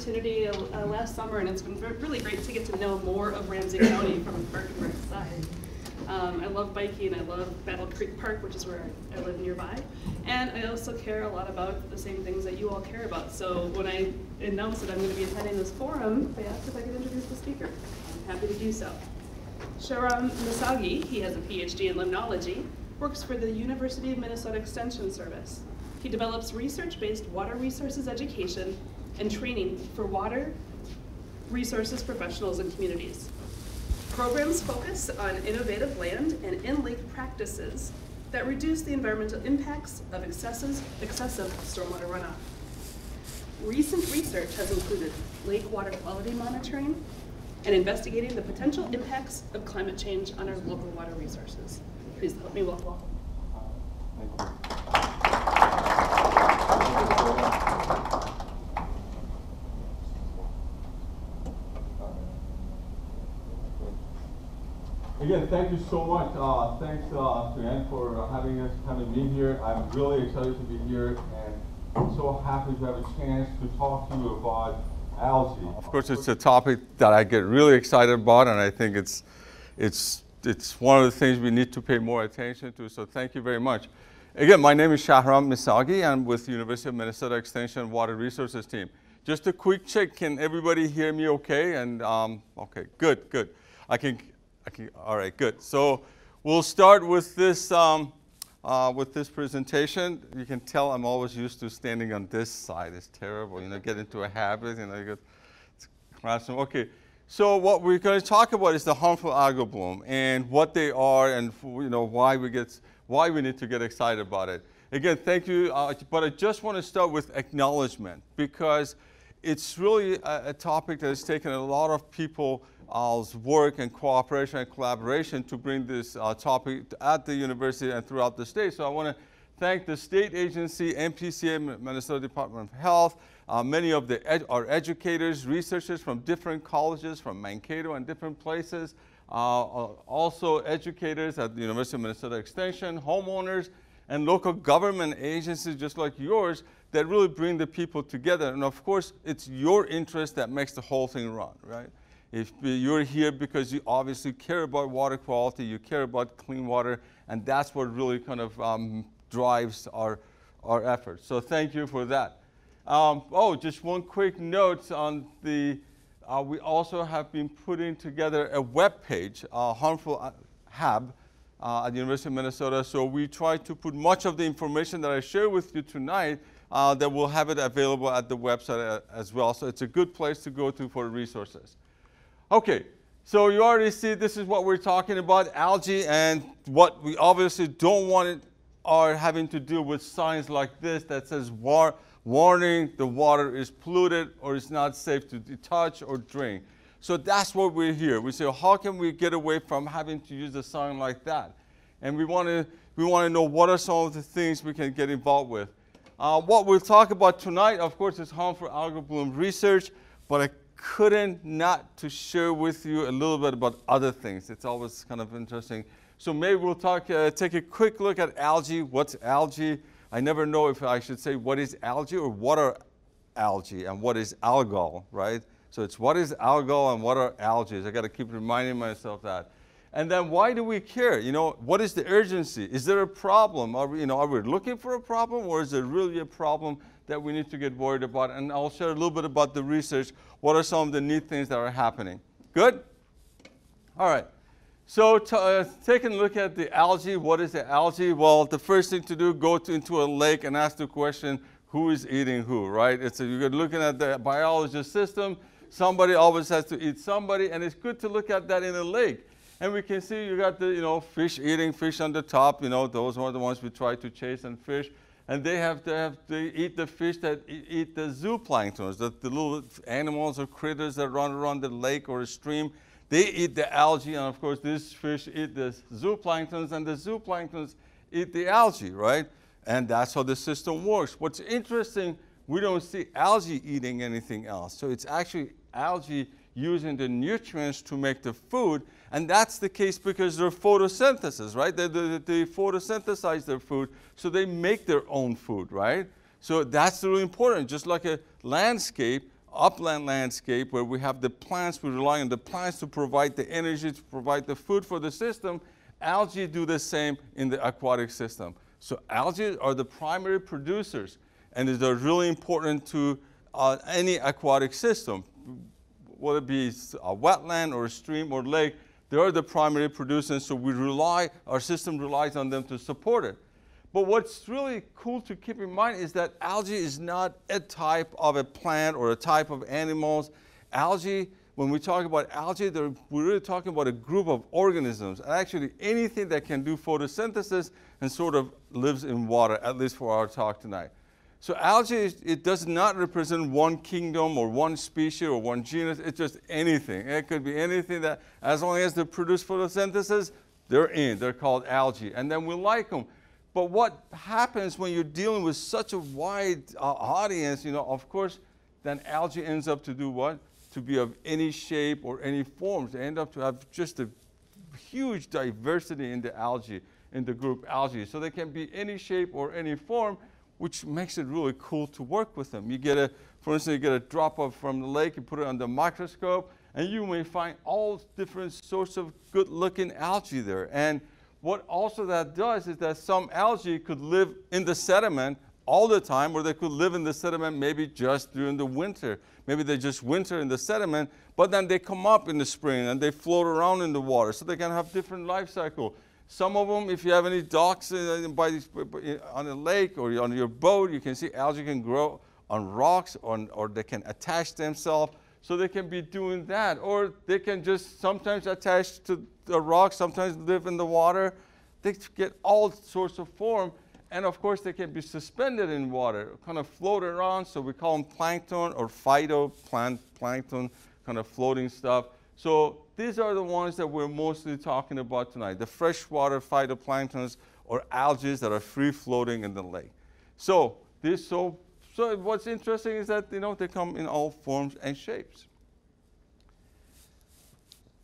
opportunity uh, uh, last summer, and it's been really great to get to know more of Ramsey County from the Park and Rec side. Um, I love biking, I love Battle Creek Park, which is where I live nearby. And I also care a lot about the same things that you all care about. So when I announced that I'm going to be attending this forum, they asked if I could introduce the speaker. I'm happy to do so. Shahram Messaghi, he has a PhD in limnology, works for the University of Minnesota Extension Service. He develops research-based water resources education and training for water resources professionals and communities. Programs focus on innovative land and in-lake practices that reduce the environmental impacts of excessive, excessive stormwater runoff. Recent research has included lake water quality monitoring and investigating the potential impacts of climate change on our local water resources. Please help me welcome. Again, thank you so much. Uh, thanks uh, to Ann for having us, having me here. I'm really excited to be here and I'm so happy to have a chance to talk to you about algae. Of course, it's a topic that I get really excited about and I think it's, it's, it's one of the things we need to pay more attention to, so thank you very much. Again, my name is Shahram Messaghi. I'm with the University of Minnesota Extension Water Resources team. Just a quick check, can everybody hear me okay? And um, okay, good, good. I can Okay, all right, good. So we'll start with this, um, uh, with this presentation. You can tell I'm always used to standing on this side. It's terrible, you know, get into a habit, you know, you get. Okay, so what we're going to talk about is the harmful algal bloom and what they are and, you know, why we get, why we need to get excited about it. Again, thank you, uh, but I just want to start with acknowledgement because it's really a, a topic that has taken a lot of people work and cooperation and collaboration to bring this uh, topic at the university and throughout the state. So I want to thank the state agency, MPCA, Minnesota Department of Health, uh, many of the ed our educators, researchers from different colleges, from Mankato and different places, uh, uh, also educators at the University of Minnesota Extension, homeowners, and local government agencies just like yours that really bring the people together. And of course, it's your interest that makes the whole thing run, right? If you're here because you obviously care about water quality, you care about clean water, and that's what really kind of um, drives our, our efforts. So thank you for that. Um, oh, just one quick note on the, uh, we also have been putting together a web page, uh, Harmful Hab, uh, at the University of Minnesota. So we try to put much of the information that I share with you tonight uh, that we'll have it available at the website uh, as well. So it's a good place to go to for resources. Okay, so you already see this is what we're talking about, algae, and what we obviously don't want it are having to do with signs like this that says war warning, the water is polluted or it's not safe to touch or drink. So that's what we're here. We say, how can we get away from having to use a sign like that? And we want to we want to know what are some of the things we can get involved with. Uh, what we'll talk about tonight, of course, is harmful algal bloom research, but I couldn't not to share with you a little bit about other things. It's always kind of interesting. So maybe we'll talk, uh, take a quick look at algae. What's algae? I never know if I should say what is algae or what are algae and what is algal, right? So it's what is algal and what are algae. I got to keep reminding myself that. And then why do we care? You know, what is the urgency? Is there a problem? Are we, you know, are we looking for a problem or is there really a problem that we need to get worried about. And I'll share a little bit about the research. What are some of the neat things that are happening? Good? All right. So uh, taking a look at the algae, what is the algae? Well, the first thing to do, go to, into a lake and ask the question, who is eating who, right? It's a, you're looking at the biologist system. Somebody always has to eat somebody, and it's good to look at that in a lake. And we can see you got the, you know, fish eating fish on the top. You know, those are the ones we try to chase and fish and they have to have to eat the fish that eat the zooplanktons, the, the little animals or critters that run around the lake or a stream. They eat the algae, and of course, these fish eat the zooplanktons, and the zooplanktons eat the algae, right? And that's how the system works. What's interesting, we don't see algae eating anything else. So it's actually algae using the nutrients to make the food, and that's the case because they're photosynthesis, right? They, they, they photosynthesize their food, so they make their own food, right? So that's really important. Just like a landscape, upland landscape, where we have the plants, we rely on the plants to provide the energy, to provide the food for the system, algae do the same in the aquatic system. So algae are the primary producers, and they're really important to uh, any aquatic system, whether it be a wetland or a stream or lake, they are the primary producers, so we rely, our system relies on them to support it. But what's really cool to keep in mind is that algae is not a type of a plant or a type of animals. Algae, when we talk about algae, we're really talking about a group of organisms. Actually, anything that can do photosynthesis and sort of lives in water, at least for our talk tonight. So algae, it does not represent one kingdom or one species or one genus. It's just anything. It could be anything that, as long as they produce photosynthesis, they're in. They're called algae. And then we like them. But what happens when you're dealing with such a wide uh, audience, you know, of course, then algae ends up to do what? To be of any shape or any forms. They end up to have just a huge diversity in the algae, in the group algae. So they can be any shape or any form which makes it really cool to work with them. You get a, for instance, you get a drop of from the lake, you put it under the microscope, and you may find all different sorts of good looking algae there. And what also that does is that some algae could live in the sediment all the time, or they could live in the sediment maybe just during the winter. Maybe they just winter in the sediment, but then they come up in the spring and they float around in the water. So they can have different life cycle. Some of them, if you have any docks uh, by, on a lake or on your boat, you can see algae can grow on rocks or, they can attach themselves. So they can be doing that. Or they can just sometimes attach to the rock, sometimes live in the water. They get all sorts of form. And of course, they can be suspended in water, kind of float around. So we call them plankton or phytoplankton, kind of floating stuff. So these are the ones that we're mostly talking about tonight, the freshwater phytoplanktons or algae that are free floating in the lake. So this so so what's interesting is that you know they come in all forms and shapes.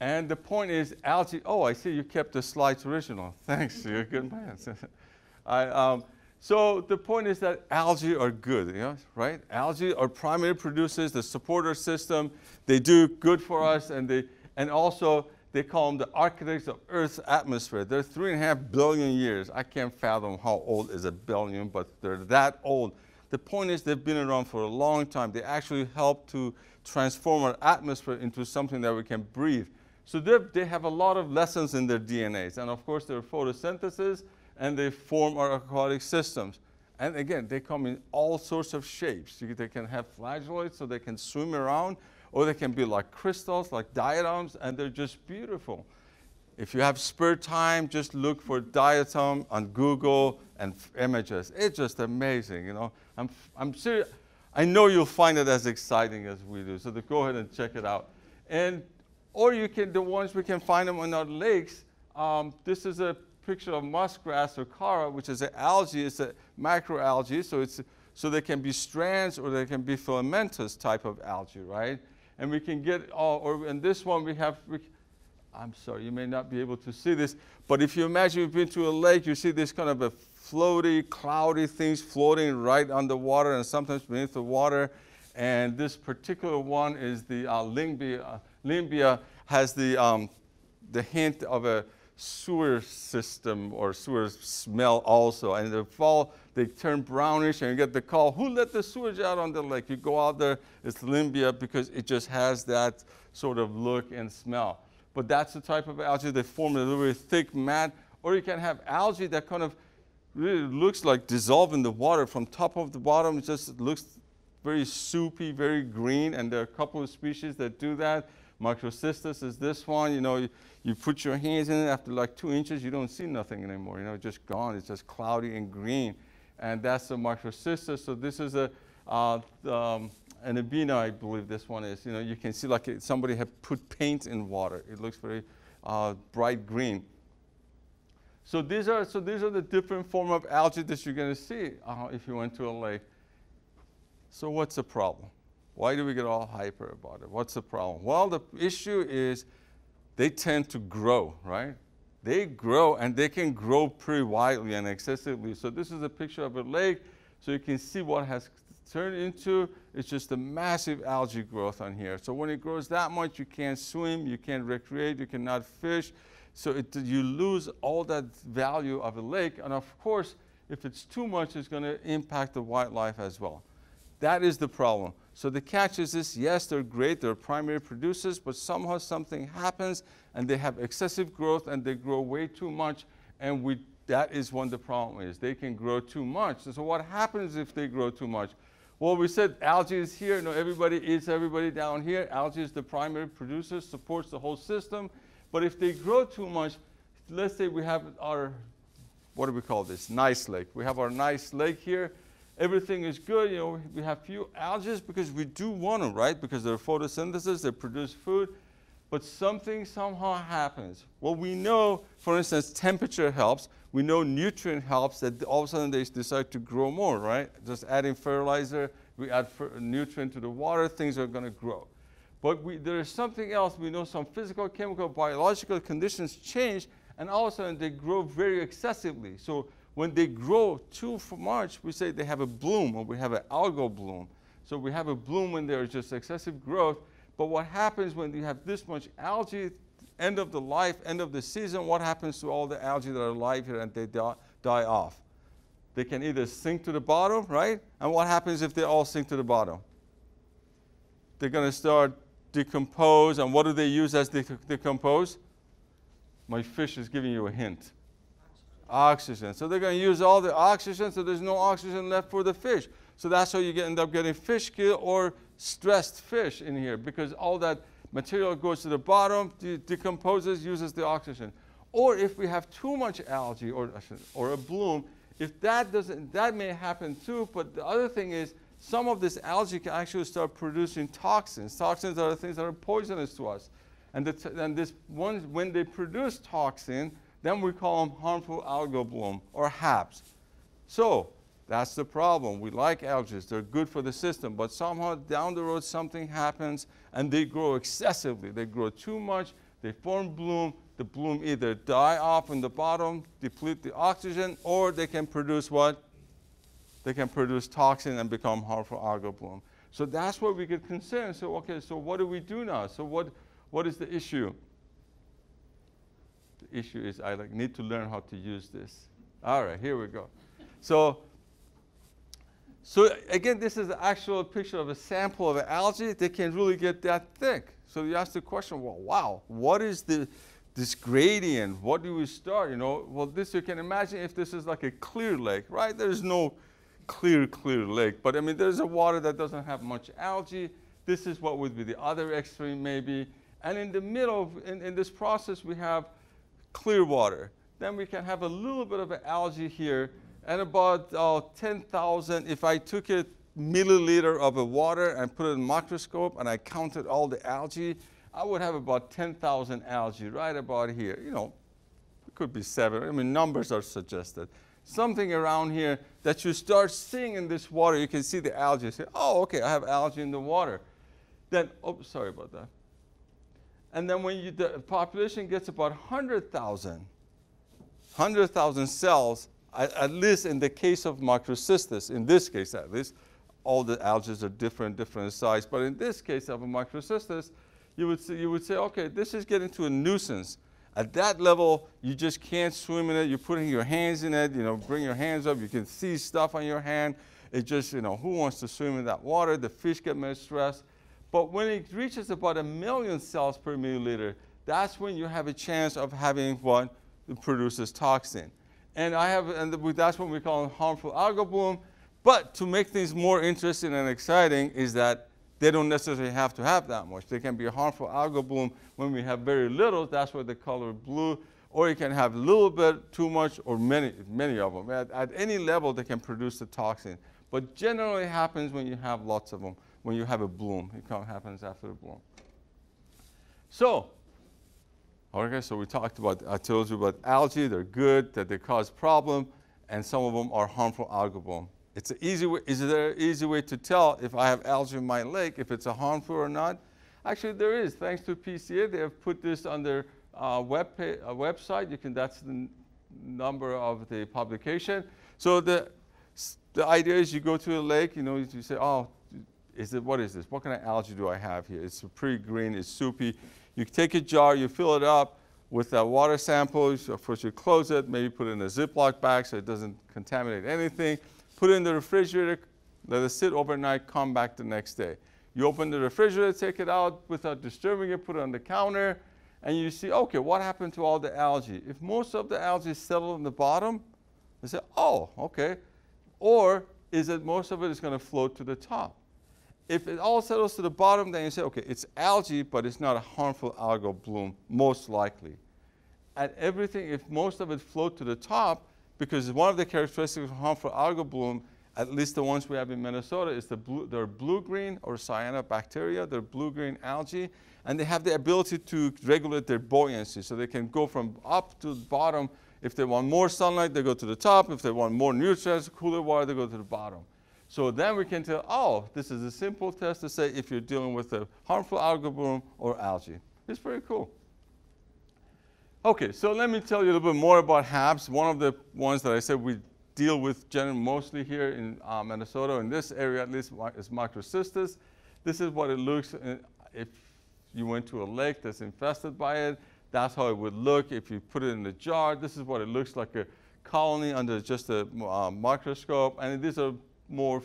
And the point is algae, oh, I see you kept the slides original. Thanks, you're a good man. I, um, so the point is that algae are good, you know, right? Algae are primary producers, the supporter system. They do good for us, and they and also they call them the architects of Earth's atmosphere. They're three and a half billion years. I can't fathom how old is a billion, but they're that old. The point is they've been around for a long time. They actually help to transform our atmosphere into something that we can breathe. So they have a lot of lessons in their DNAs. And of course, their photosynthesis and they form our aquatic systems. And again, they come in all sorts of shapes. They can have flagellates so they can swim around, or they can be like crystals, like diatoms, and they're just beautiful. If you have spare time, just look for diatom on Google and images. It's just amazing, you know. I'm, I'm serious. I know you'll find it as exciting as we do, so go ahead and check it out. And, or you can, the ones we can find them in our lakes, um, this is a picture of muskgrass or chara, which is an algae, it's a macroalgae, so, it's, so they can be strands or they can be filamentous type of algae, right? And we can get, all, or in this one we have, we, I'm sorry, you may not be able to see this, but if you imagine you've been to a lake, you see this kind of a floaty, cloudy things floating right underwater and sometimes beneath the water. And this particular one is the uh, Lyngbya. Lyngbya has the, um, the hint of a sewer system or sewer smell also. And in the fall, they turn brownish and you get the call, who let the sewage out on the lake? You go out there, it's Lyngbya because it just has that sort of look and smell. But that's the type of algae they form a very thick mat. Or you can have algae that kind of really looks like dissolve in the water from top of the bottom. It just looks very soupy, very green. And there are a couple of species that do that. Microcystis is this one. You know, you, you put your hands in it after like two inches, you don't see nothing anymore. You know, just gone. It's just cloudy and green. And that's the microcystis. So this is a, uh, um, Anabaena, I believe this one is. You know, you can see like somebody had put paint in water. It looks very uh, bright green. So these are so these are the different form of algae that you're going to see uh, if you went to a lake. So what's the problem? Why do we get all hyper about it? What's the problem? Well, the issue is they tend to grow, right? They grow and they can grow pretty widely and excessively. So this is a picture of a lake. So you can see what has turned into. It's just a massive algae growth on here. So when it grows that much, you can't swim, you can't recreate, you cannot fish. So it, you lose all that value of a lake. And of course, if it's too much, it's going to impact the wildlife as well. That is the problem. So the catch is this, yes, they're great, they're primary producers, but somehow something happens and they have excessive growth and they grow way too much. And we, that is when the problem is. They can grow too much. So what happens if they grow too much? Well, we said algae is here. No, everybody eats everybody down here. Algae is the primary producer, supports the whole system. But if they grow too much, let's say we have our, what do we call this? Nice lake. We have our nice lake here everything is good. You know, we have few algae because we do want them, right? Because they're photosynthesis, they produce food. But something somehow happens. Well, we know, for instance, temperature helps. We know nutrient helps that all of a sudden they decide to grow more, right? Just adding fertilizer, we add nutrient to the water, things are going to grow. But we, there is something else. We know some physical, chemical, biological conditions change, and all of a sudden they grow very excessively. So when they grow too much, we say they have a bloom or we have an algal bloom. So we have a bloom when there's just excessive growth. But what happens when you have this much algae, end of the life, end of the season, what happens to all the algae that are alive here and they die, die off? They can either sink to the bottom, right? And what happens if they all sink to the bottom? They're going to start decompose. And what do they use as they decompose? My fish is giving you a hint oxygen. So they're going to use all the oxygen, so there's no oxygen left for the fish. So that's how you get, end up getting fish kill or stressed fish in here because all that material goes to the bottom, de decomposes, uses the oxygen. Or if we have too much algae or, or a bloom, if that doesn't, that may happen too, but the other thing is some of this algae can actually start producing toxins. Toxins are the things that are poisonous to us. And, the and this one, when they produce toxin, then we call them harmful algal bloom or HABs. So that's the problem. We like algae. They're good for the system. But somehow down the road something happens and they grow excessively. They grow too much. They form bloom. The bloom either die off in the bottom, deplete the oxygen, or they can produce what? They can produce toxin and become harmful algal bloom. So that's what we get concerned. So, okay, so what do we do now? So what, what is the issue? Issue is I like need to learn how to use this. All right, here we go. So, so again, this is the actual picture of a sample of algae. They can really get that thick. So you ask the question, well, wow, what is the this gradient? What do we start? You know, well, this you can imagine if this is like a clear lake, right? There's no clear, clear lake, but I mean, there's a water that doesn't have much algae. This is what would be the other extreme, maybe. And in the middle, of, in, in this process, we have clear water. Then we can have a little bit of algae here and about uh, 10,000, if I took a milliliter of a water and put it in a microscope and I counted all the algae, I would have about 10,000 algae right about here. You know, it could be seven. I mean, numbers are suggested. Something around here that you start seeing in this water, you can see the algae. Say, oh, okay, I have algae in the water. Then, oh, sorry about that. And then when you, the population gets about 100,000, 100,000 cells, at, at, least in the case of microcystis, in this case at least, all the algae are different, different size. But in this case of a microcystis, you would, say, you would say, okay, this is getting to a nuisance. At that level, you just can't swim in it. You're putting your hands in it. You know, bring your hands up. You can see stuff on your hand. It just, you know, who wants to swim in that water? The fish get more stressed. But when it reaches about a million cells per milliliter, that's when you have a chance of having what produces toxin. And I have, and that's what we call a harmful algal bloom. But to make things more interesting and exciting is that they don't necessarily have to have that much. They can be a harmful algal bloom when we have very little. That's why they color blue. Or you can have a little bit, too much, or many, many of them. At, at any level, they can produce the toxin. But generally happens when you have lots of them when you have a bloom. It kind of happens after the bloom. So, okay, so we talked about, I told you about algae, they're good, that they cause problem, and some of them are harmful algal bloom. It's an easy way, is there an easy way to tell if I have algae in my lake, if it's a harmful or not? Actually, there is. Thanks to PCA, they have put this on their uh, web uh, website. You can, that's the number of the publication. So the, The idea is you go to a lake, you know, you say, oh, is it, what is this? What kind of algae do I have here? It's pretty green, it's soupy. You take a jar, you fill it up with a water sample. Of course, you close it, maybe put it in a Ziploc bag so it doesn't contaminate anything. Put it in the refrigerator, let it sit overnight, come back the next day. You open the refrigerator, take it out without disturbing it, put it on the counter, and you see, okay, what happened to all the algae? If most of the algae settled on the bottom, they say, oh, okay. Or is it most of it is going to float to the top? If it all settles to the bottom, then you say, okay, it's algae, but it's not a harmful algal bloom, most likely. And everything, if most of it float to the top, because one of the characteristics of harmful algal bloom, at least the ones we have in Minnesota, is the blue, they're blue-green or cyanobacteria, they're blue-green algae, and they have the ability to regulate their buoyancy. So they can go from up to the bottom. If they want more sunlight, they go to the top. If they want more nutrients, cooler water, they go to the bottom. So then we can tell, oh, this is a simple test to say if you're dealing with a harmful algal bloom or algae. It's pretty cool. Okay, so let me tell you a little bit more about HABs. One of the ones that I said we deal with generally mostly here in uh, Minnesota, in this area at least, is microcystis. This is what it looks uh, if you went to a lake that's infested by it. That's how it would look if you put it in a jar. This is what it looks like a colony under just a uh, microscope. And these are more,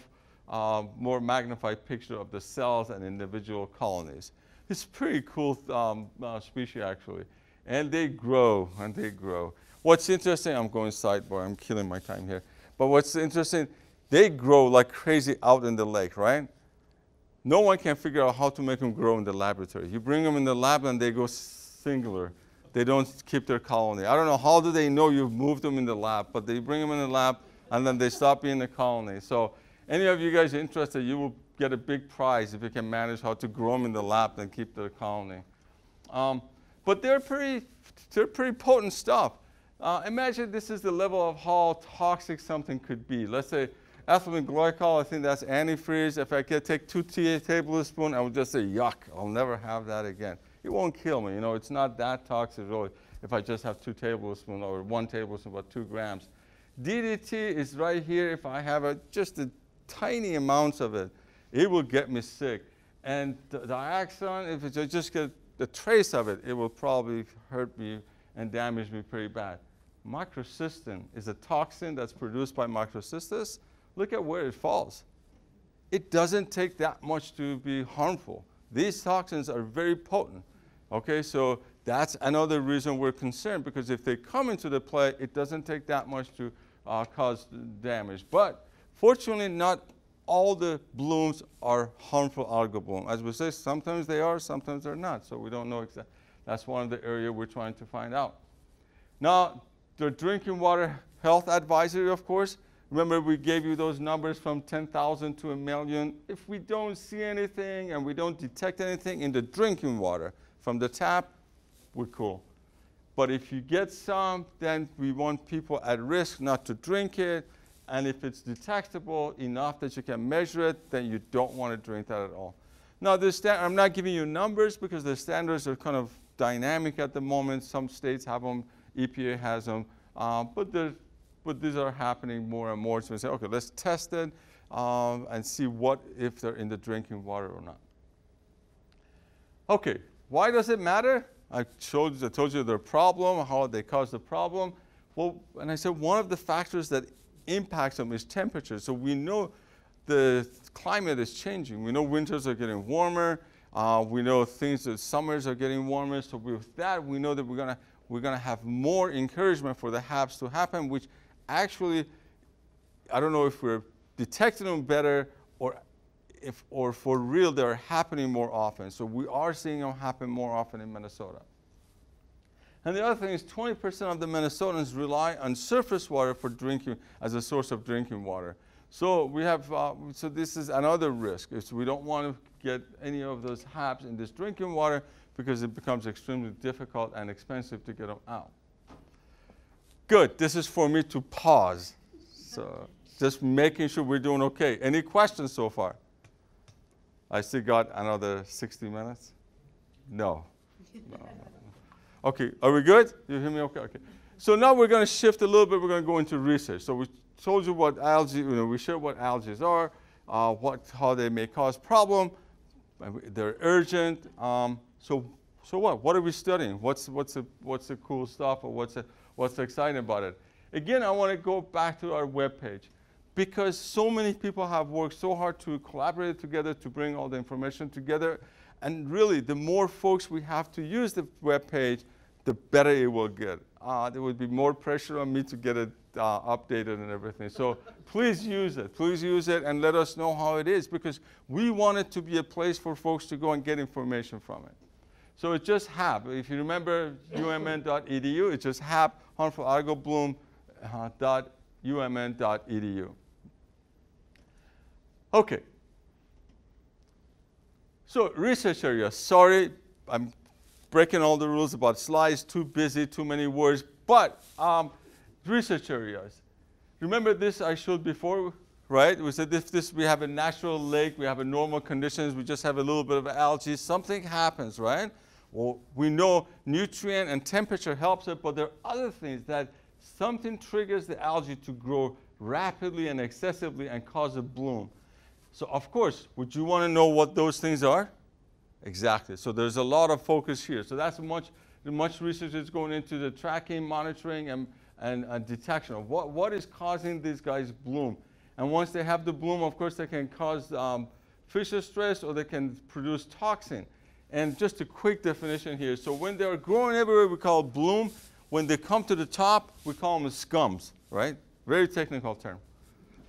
uh, more magnified picture of the cells and individual colonies. It's pretty cool um, uh, species actually. And they grow and they grow. What's interesting, I'm going sidebar, I'm killing my time here. But what's interesting, they grow like crazy out in the lake, right? No one can figure out how to make them grow in the laboratory. You bring them in the lab and they go singular. They don't keep their colony. I don't know how do they know you've moved them in the lab, but they bring them in the lab and then they stop being a colony. So any of you guys interested, you will get a big prize if you can manage how to grow them in the lab and keep the colony. Um, but they're pretty, they're pretty potent stuff. Uh, imagine this is the level of how toxic something could be. Let's say ethylene glycol, I think that's antifreeze. If I could take two tablespoons, I would just say, yuck, I'll never have that again. It won't kill me, you know, it's not that toxic really if I just have two tablespoons or one tablespoon, about two grams. DDT is right here. If I have a, just a tiny amounts of it, it will get me sick. And the dioxin, if I just get the trace of it, it will probably hurt me and damage me pretty bad. Microcystin is a toxin that's produced by microcystis. Look at where it falls. It doesn't take that much to be harmful. These toxins are very potent. Okay, so that's another reason we're concerned because if they come into the play, it doesn't take that much to uh, cause damage. But fortunately, not all the blooms are harmful algal bloom. As we say, sometimes they are, sometimes they're not. So we don't know exactly. That's one of the areas we're trying to find out. Now, the drinking water health advisory, of course. Remember, we gave you those numbers from 10,000 to a million. If we don't see anything and we don't detect anything in the drinking water from the tap, we're cool. But if you get some, then we want people at risk not to drink it. And if it's detectable enough that you can measure it, then you don't want to drink that at all. Now, I'm not giving you numbers because the standards are kind of dynamic at the moment. Some states have them, EPA has them, uh, but, but these are happening more and more. So we say, okay, let's test it um, and see what if they're in the drinking water or not. Okay, why does it matter? I showed, I told you their problem, how they cause the problem. Well, and I said one of the factors that impacts them is temperature. So we know the climate is changing. We know winters are getting warmer. Uh, we know things that summers are getting warmer. So with that, we know that we're gonna we're gonna have more encouragement for the HABs to happen, which actually, I don't know if we're detecting them better or if, or for real, they're happening more often. So we are seeing them happen more often in Minnesota. And the other thing is 20% of the Minnesotans rely on surface water for drinking as a source of drinking water. So we have, uh, so this is another risk. Is we don't want to get any of those HABs in this drinking water because it becomes extremely difficult and expensive to get them out. Good, this is for me to pause. So just making sure we're doing okay. Any questions so far? I still got another 60 minutes? No. no. Okay, are we good? You hear me okay? Okay. So now we're going to shift a little bit. We're going to go into research. So we told you what algae, you know, we showed what algae are, uh, what, how they may cause problem. They're urgent. Um, so, so what? What are we studying? What's, what's, the, what's the cool stuff or what's, the, what's exciting about it? Again, I want to go back to our webpage because so many people have worked so hard to collaborate together to bring all the information together. And really, the more folks we have to use the web page, the better it will get. Uh, there would be more pressure on me to get it uh, updated and everything. So please use it. Please use it and let us know how it is because we want it to be a place for folks to go and get information from it. So it's just HAB. If you remember umn.edu, it's just HAB, harmful algal bloom, uh, dot umn.edu. Okay. So research area, sorry, I'm breaking all the rules about slides, too busy, too many words, but um, research areas. Remember this I showed before, right? We said if this, we have a natural lake, we have a normal conditions, we just have a little bit of algae, something happens, right? Well, we know nutrient and temperature helps it, but there are other things that something triggers the algae to grow rapidly and excessively and cause a bloom. So of course, would you want to know what those things are? Exactly. So there's a lot of focus here. So that's much, much research is going into the tracking, monitoring, and, and, and detection of what, what is causing these guys bloom. And once they have the bloom, of course, they can cause um, Fischer stress or they can produce toxin. And just a quick definition here. So when they're growing everywhere, we call bloom. When they come to the top, we call them scums, right? Very technical term.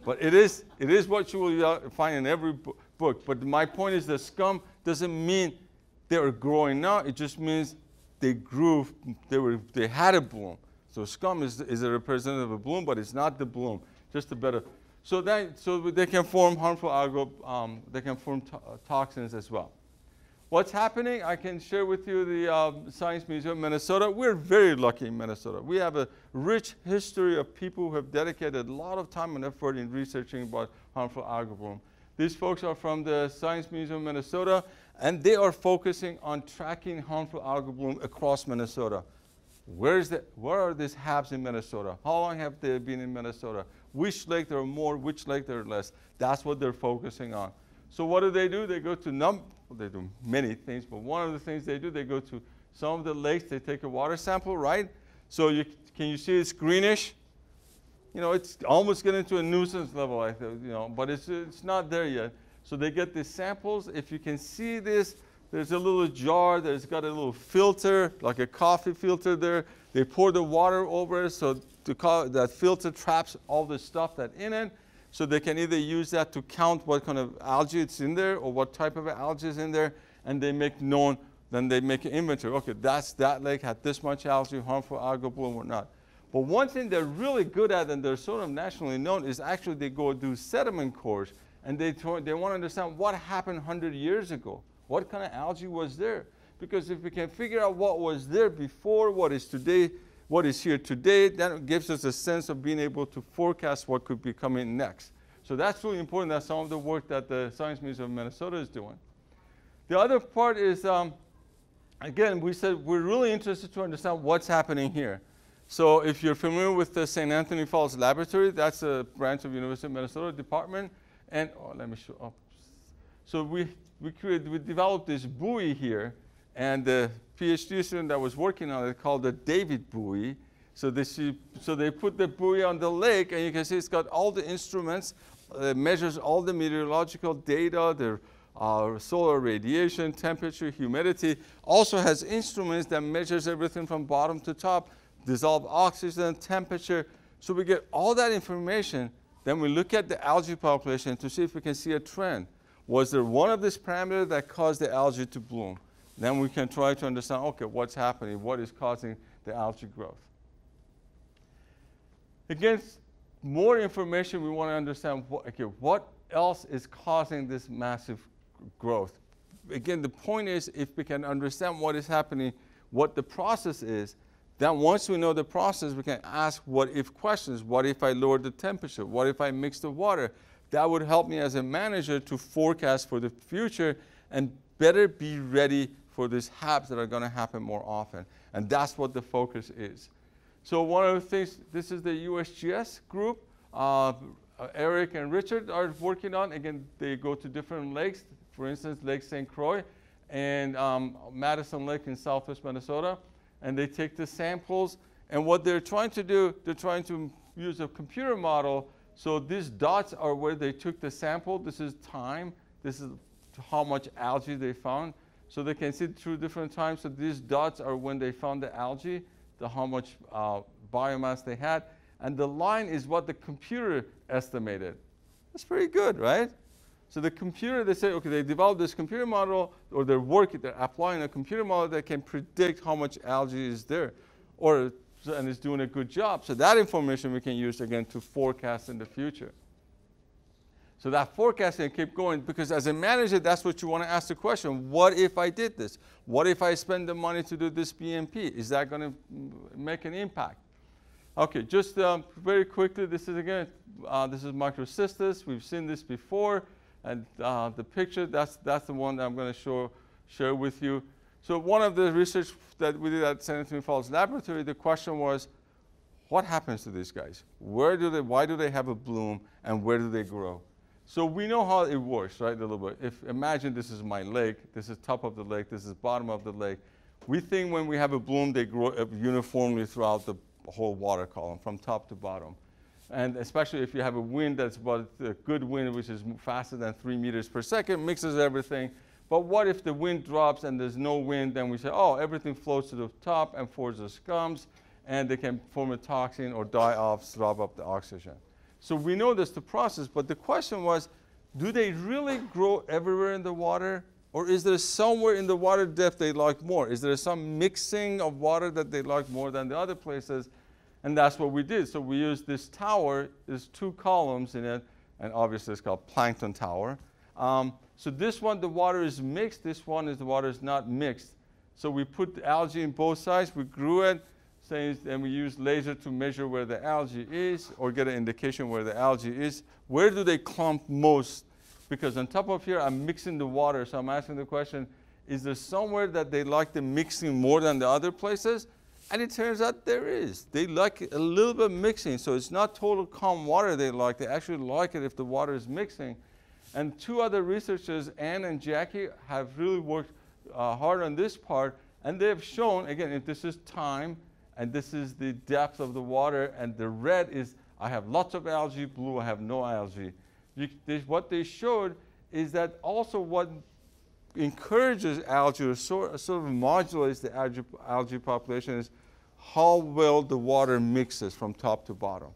But it is, it is what you will uh, find in every book. But my point is that scum doesn't mean they are growing now. It just means they grew, they, were, they had a bloom. So scum is, is a representative of a bloom, but it's not the bloom, just a better. So, that, so they can form harmful algal, um, they can form to toxins as well. What's happening? I can share with you the uh, Science Museum of Minnesota. We're very lucky in Minnesota. We have a rich history of people who have dedicated a lot of time and effort in researching about harmful algal bloom. These folks are from the Science Museum of Minnesota, and they are focusing on tracking harmful algal bloom across Minnesota. Where's the, where are these HABs in Minnesota? How long have they been in Minnesota? Which lake there are more, which lake there are less? That's what they're focusing on. So what do they do? They go to well, they do many things, but one of the things they do, they go to some of the lakes, they take a water sample, right? So you, can you see it's greenish? You know, it's almost getting to a nuisance level, I think, you know, but it's, it's not there yet. So they get the samples. If you can see this, there's a little jar that's got a little filter, like a coffee filter there. They pour the water over it so that filter traps all the stuff that's in it. So they can either use that to count what kind of algae it's in there or what type of algae is in there, and they make known, then they make an inventory. Okay, that's that lake had this much algae, harmful algal bloom or not. But one thing they're really good at and they're sort of nationally known is actually they go do sediment cores and they, they want to understand what happened 100 years ago. What kind of algae was there? Because if we can figure out what was there before, what is today, what is here today, that gives us a sense of being able to forecast what could be coming next. So that's really important. That's some of the work that the Science Museum of Minnesota is doing. The other part is, um, again, we said we're really interested to understand what's happening here. So if you're familiar with the St. Anthony Falls Laboratory, that's a branch of University of Minnesota department. And oh, let me show up. So we, we, created, we developed this buoy here and the PhD student that was working on it called the David buoy. So they, so they put the buoy on the lake, and you can see it's got all the instruments, uh, measures all the meteorological data, the uh, solar radiation, temperature, humidity. Also has instruments that measures everything from bottom to top, dissolved oxygen, temperature. So we get all that information. Then we look at the algae population to see if we can see a trend. Was there one of these parameters that caused the algae to bloom? Then we can try to understand, okay, what's happening? What is causing the algae growth? Again, more information, we want to understand, what, okay, what else is causing this massive growth? Again, the point is, if we can understand what is happening, what the process is, then once we know the process, we can ask what if questions. What if I lower the temperature? What if I mix the water? That would help me as a manager to forecast for the future and better be ready for these HABs that are going to happen more often. And that's what the focus is. So one of the things, this is the USGS group. uh, Eric and Richard are working on. Again, they go to different lakes, for instance, Lake St. Croix and um, Madison Lake in southwest Minnesota, and they take the samples. And what they're trying to do, they're trying to use a computer model. So these dots are where they took the sample. This is time. This is how much algae they found. So they can see through different times. So these dots are when they found the algae, the how much uh, biomass they had. And the line is what the computer estimated. That's pretty good, right? So the computer, they say, okay, they developed this computer model, or they're working, they're applying a computer model that can predict how much algae is there, or and is doing a good job. So that information we can use again to forecast in the future. So that forecasting keep going because as a manager, that's what you want to ask the question. What if I did this? What if I spend the money to do this BMP? Is that going to make an impact? Okay, just um, very quickly, this is again, uh, this is microcystis. We've seen this before. And uh, the picture, that's, that's the one that I'm going to show, share with you. So one of the research that we did at St. Anthony Falls Laboratory, the question was, what happens to these guys? Where do they, why do they have a bloom and where do they grow? So we know how it works, right, a little bit. If, imagine this is my lake, this is top of the lake, this is bottom of the lake. We think when we have a bloom, they grow uniformly throughout the whole water column, from top to bottom and especially if you have a wind that's about a good wind, which is faster than three meters per second, mixes everything. But what if the wind drops and there's no wind? Then we say, oh, everything floats to the top and forms the scums, and they can form a toxin or die off, drop up the oxygen. So we know this the process, but the question was, do they really grow everywhere in the water? Or is there somewhere in the water depth they like more? Is there some mixing of water that they like more than the other places? And that's what we did. So we used this tower, there's two columns in it, and obviously it's called plankton tower. Um, so this one, the water is mixed. This one is the water is not mixed. So we put the algae in both sides. We grew it, and we use laser to measure where the algae is or get an indication where the algae is. Where do they clump most? Because on top of here, I'm mixing the water. So I'm asking the question, is there somewhere that they like the mixing more than the other places? And it turns out there is. They like a little bit mixing, so it's not total calm water they like. They actually like it if the water is mixing. And two other researchers, Anne and Jackie, have really worked uh, hard on this part, and they have shown, again, if this is time, and this is the depth of the water, and the red is I have lots of algae, blue I have no algae. You, what they showed is that also what encourages algae or sort, sort of modulates the algae, algae population is how well the water mixes from top to bottom.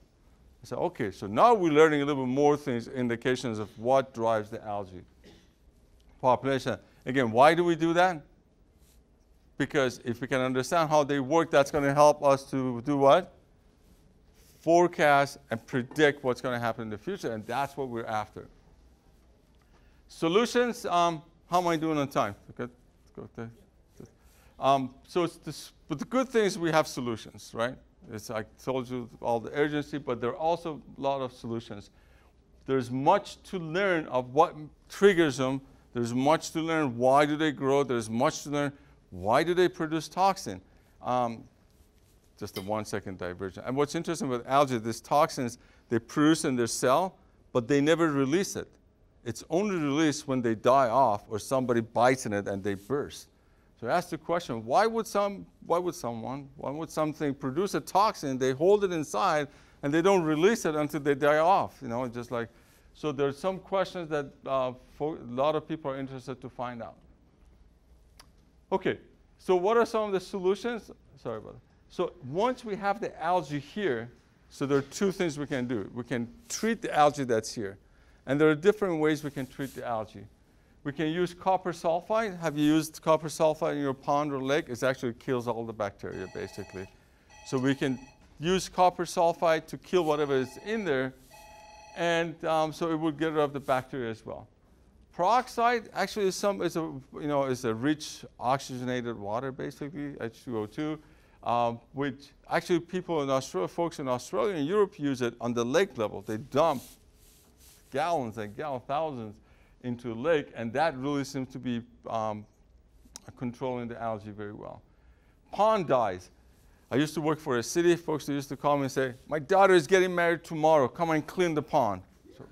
So, okay, so now we're learning a little bit more things, indications of what drives the algae population. Again, why do we do that? Because if we can understand how they work, that's going to help us to do what? Forecast and predict what's going to happen in the future, and that's what we're after. Solutions, um, how am I doing on time? Okay, go there. Um, so it's this, but the good thing is we have solutions, right? It's, I told you all the urgency, but there are also a lot of solutions. There's much to learn of what triggers them. There's much to learn why do they grow. There's much to learn why do they produce toxin. Um, just a one second diversion. And what's interesting with algae, these toxins, they produce in their cell, but they never release it. It's only released when they die off or somebody bites in it and they burst. So ask the question, why would, some, why would someone, why would something produce a toxin, they hold it inside, and they don't release it until they die off, you know, just like, so there's some questions that uh, a lot of people are interested to find out. Okay, so what are some of the solutions? Sorry about that. So once we have the algae here, so there are two things we can do. We can treat the algae that's here. And there are different ways we can treat the algae. We can use copper sulfide. Have you used copper sulfide in your pond or lake? It actually kills all the bacteria, basically. So we can use copper sulfide to kill whatever is in there, and um, so it would get rid of the bacteria as well. Peroxide actually is some is a you know is a rich oxygenated water basically H2O2, um, which actually people in Australia, folks in Australia and Europe use it on the lake level. They dump gallons and gallons, thousands into a lake, and that really seems to be um, controlling the algae very well. Pond dyes. I used to work for a city. Folks used to call me and say, My daughter is getting married tomorrow. Come and clean the pond. So,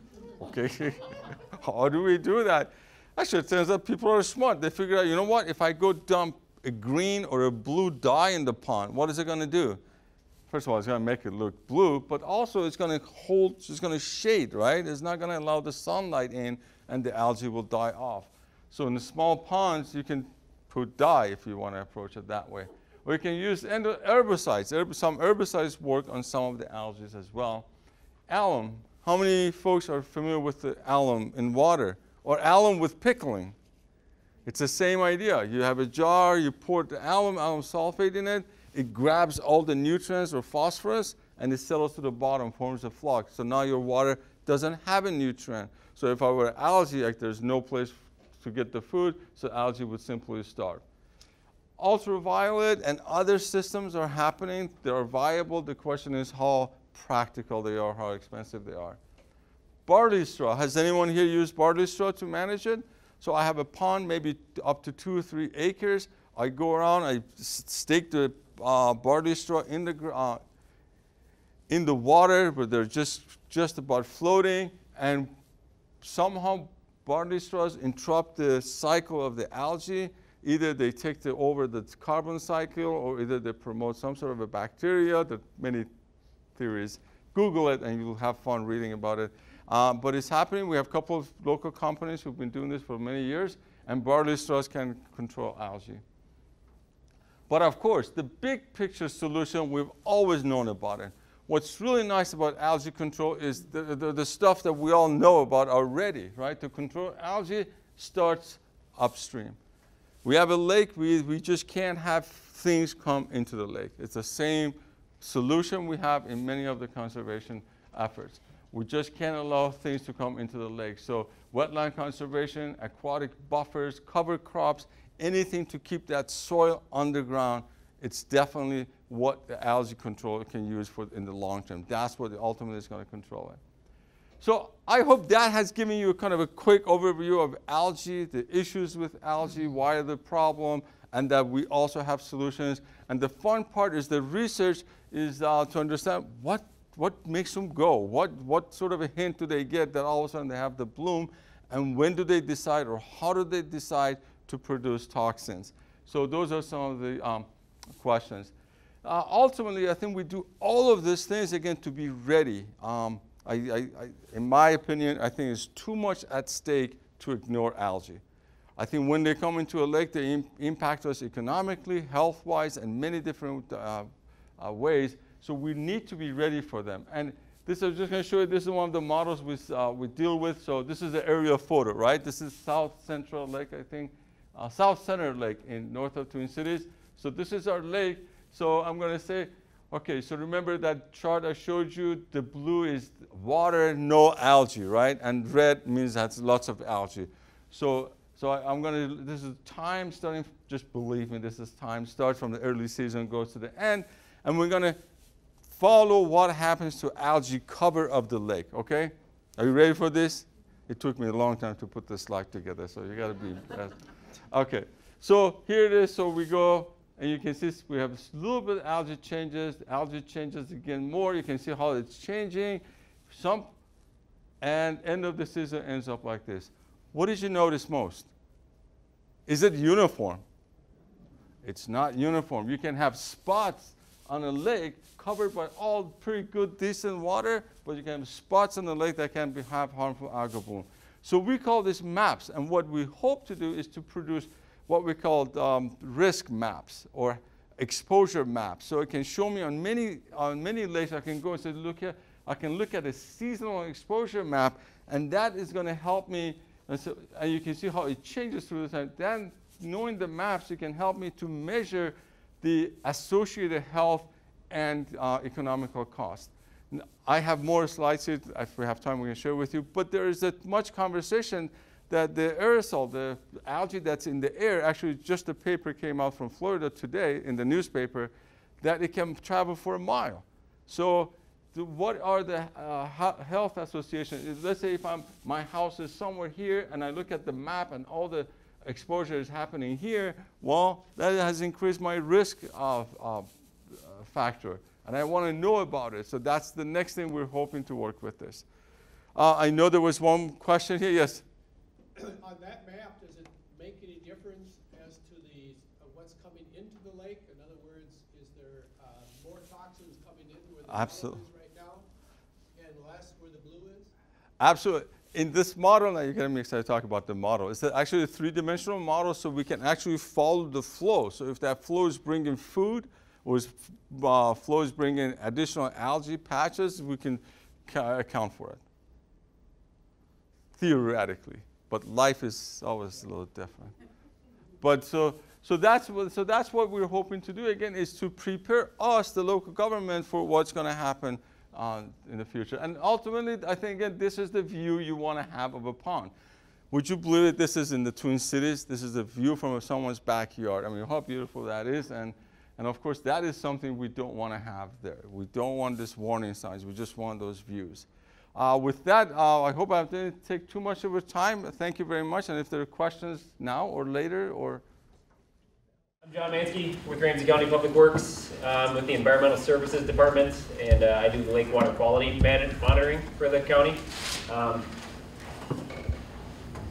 okay, how do we do that? Actually, it turns out people are smart. They figure out, you know what? If I go dump a green or a blue dye in the pond, what is it going to do? First of all, it's going to make it look blue, but also it's going to hold, it's going to shade, right? It's not going to allow the sunlight in and the algae will die off. So in the small ponds, you can put dye if you want to approach it that way. Or you can use herbicides. Some herbicides work on some of the algae as well. Alum. How many folks are familiar with the alum in water? Or alum with pickling? It's the same idea. You have a jar, you pour the alum, alum sulfate in it, it grabs all the nutrients or phosphorus, and it settles to the bottom, forms a flux. So now your water doesn't have a nutrient. So if I were algae, like there's no place to get the food, so algae would simply starve. Ultraviolet and other systems are happening. They are viable. The question is how practical they are, how expensive they are. Barley straw. Has anyone here used barley straw to manage it? So I have a pond, maybe up to two or three acres. I go around, I stake the uh, barley straw in the, uh, in the water, but they're just, just about floating, and somehow barley straws interrupt the cycle of the algae. Either they take the, over the carbon cycle, or either they promote some sort of a bacteria, that many theories. Google it and you'll have fun reading about it. Uh, but it's happening. We have a couple of local companies who've been doing this for many years, and barley straws can control algae. But of course, the big picture solution, we've always known about it. What's really nice about algae control is the, the, the, stuff that we all know about already, right? To control algae starts upstream. We have a lake, we, we just can't have things come into the lake. It's the same solution we have in many of the conservation efforts. We just can't allow things to come into the lake. So wetland conservation, aquatic buffers, cover crops, anything to keep that soil underground, it's definitely what the algae control can use for in the long term. That's what ultimately is going to control it. So I hope that has given you kind of a quick overview of algae, the issues with algae, why the problem, and that we also have solutions. And the fun part is the research is uh, to understand what, what makes them go, what, what sort of a hint do they get that all of a sudden they have the bloom, and when do they decide or how do they decide to produce toxins. So those are some of the um, questions. Uh, ultimately, I think we do all of these things again to be ready. Um, I, I, I, in my opinion, I think it's too much at stake to ignore algae. I think when they come into a lake, they Im impact us economically, health-wise, and many different uh, uh, ways. So we need to be ready for them. And this is just going to show you, this is one of the models we, uh, we deal with. So this is the area of photo, right? This is South Central Lake, I think, uh, South Center Lake in north of Twin Cities. So this is our lake. So I'm going to say, okay, so remember that chart I showed you? The blue is water, no algae, right? And red means that's lots of algae. So, so I, am going to, this is time starting, just believe me, this is time, starts from the early season, goes to the end. And we're going to follow what happens to algae cover of the lake, okay? Are you ready for this? It took me a long time to put this slide together, so you got to be. Okay, so here it is. So we go and you can see we have a little bit of algae changes. Algae changes again more. You can see how it's changing. Some, and end of the season ends up like this. What did you notice most? Is it uniform? It's not uniform. You can have spots on a lake covered by all pretty good, decent water, but you can have spots on the lake that can be, have harmful algal bloom. So we call this maps, and what we hope to do is to produce what we call um, risk maps or exposure maps. So it can show me on many, on many lakes, I can go and say, look here, I can look at a seasonal exposure map, and that is going to help me. And, so, and you can see how it changes through the time. Then, knowing the maps, it can help me to measure the associated health and uh, economical cost. I have more slides here. If we have time, we can share with you. But there is much conversation that the aerosol, the algae that's in the air, actually just a paper came out from Florida today in the newspaper, that it can travel for a mile. So what are the uh, health associations? Let's say if I'm, my house is somewhere here and I look at the map and all the exposure is happening here, well, that has increased my risk of, of uh, factor. And I want to know about it. So that's the next thing we're hoping to work with this. Uh, I know there was one question here. Yes? On that map, does it make any difference as to the, uh, what's coming into the lake? In other words, is there uh, more toxins coming in where the yellow Absolute- is right now and less where the blue is? Absolutely. In this model, now you're getting me excited to talk about the model. It's actually a three-dimensional model, so we can actually follow the flow. So if that flow is bringing food, or is, uh, flow is bringing additional algae patches, we can account for it. Theoretically, but life is always a little different. But so, so that's what, so that's what we're hoping to do again is to prepare us, the local government, for what's going to happen uh, in the future. And ultimately, I think again, this is the view you want to have of a pond. Would you believe that this is in the Twin Cities? This is a view from someone's backyard. I mean, how beautiful that is. And, and of course, that is something we don't want to have there. We don't want these warning signs. We just want those views. Uh, with that, uh, I hope I didn't take too much of your time. Thank you very much. And if there are questions now or later or I'm John Manske with Ramsey County Public Works, um, with the Environmental Services Department, and uh, I do the lake water quality monitoring for the county. Um,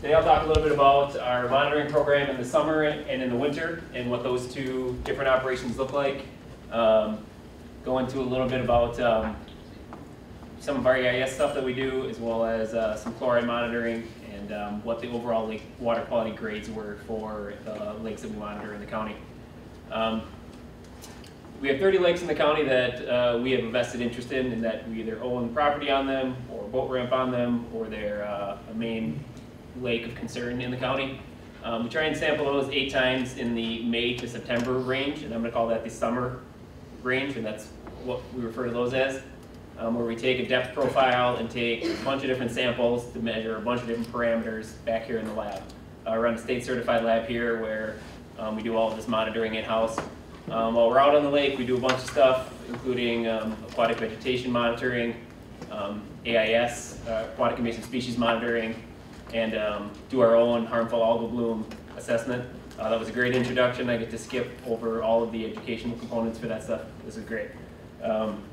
Today I'll talk a little bit about our monitoring program in the summer and in the winter, and what those two different operations look like. Um, Go into a little bit about um, some of our EIS stuff that we do, as well as uh, some chloride monitoring and um, what the overall lake water quality grades were for the lakes that we monitor in the county. Um, we have 30 lakes in the county that uh, we have a vested interest in, and that we either own property on them, or boat ramp on them, or they're uh, a main lake of concern in the county. Um, we try and sample those eight times in the May to September range, and I'm going to call that the summer range, and that's what we refer to those as um, where we take a depth profile and take a bunch of different samples to measure a bunch of different parameters back here in the lab. Uh, we're on a state certified lab here where um, we do all of this monitoring in-house. Um, while we're out on the lake, we do a bunch of stuff, including um, aquatic vegetation monitoring, um, AIS, uh, aquatic invasive species monitoring, and um, do our own harmful algal bloom assessment. Uh, that was a great introduction. I get to skip over all of the educational components for that stuff. This is great. Um,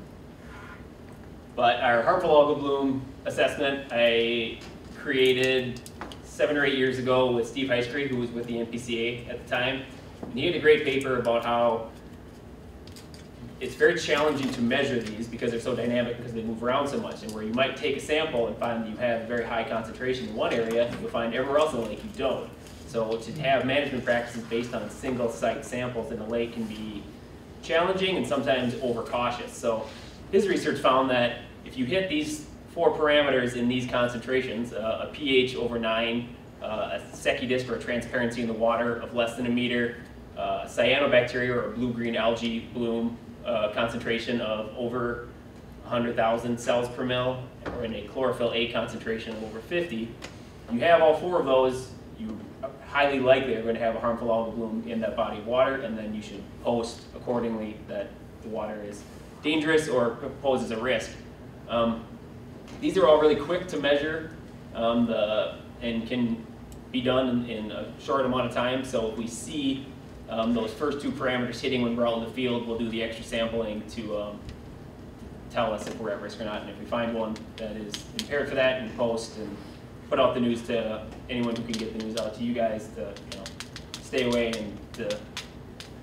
but our harmful algal bloom assessment, I created seven or eight years ago with Steve Heiskary, who was with the MPCA at the time. And he had a great paper about how it's very challenging to measure these because they're so dynamic because they move around so much. And where you might take a sample and find you have very high concentration in one area, you'll find everywhere else in the lake you don't. So to have management practices based on single site samples in the lake can be challenging and sometimes overcautious. So his research found that if you hit these four parameters in these concentrations, uh, a pH over 9, uh, a Secchi disk or transparency in the water of less than a meter, uh, cyanobacteria or blue-green algae bloom uh, concentration of over 100,000 cells per mil, or in a chlorophyll A concentration of over 50, you have all four of those, you highly likely are going to have a harmful algal bloom in that body of water, and then you should post accordingly that the water is dangerous or poses a risk. Um, these are all really quick to measure um, the, and can be done in, in, a short amount of time. So if we see um, those first two parameters hitting when we're out in the field, we'll do the extra sampling to um, tell us if we're at risk or not. And if we find one that is impaired for that, and post and put out the news to anyone who can get the news out to you guys to you know, stay away and to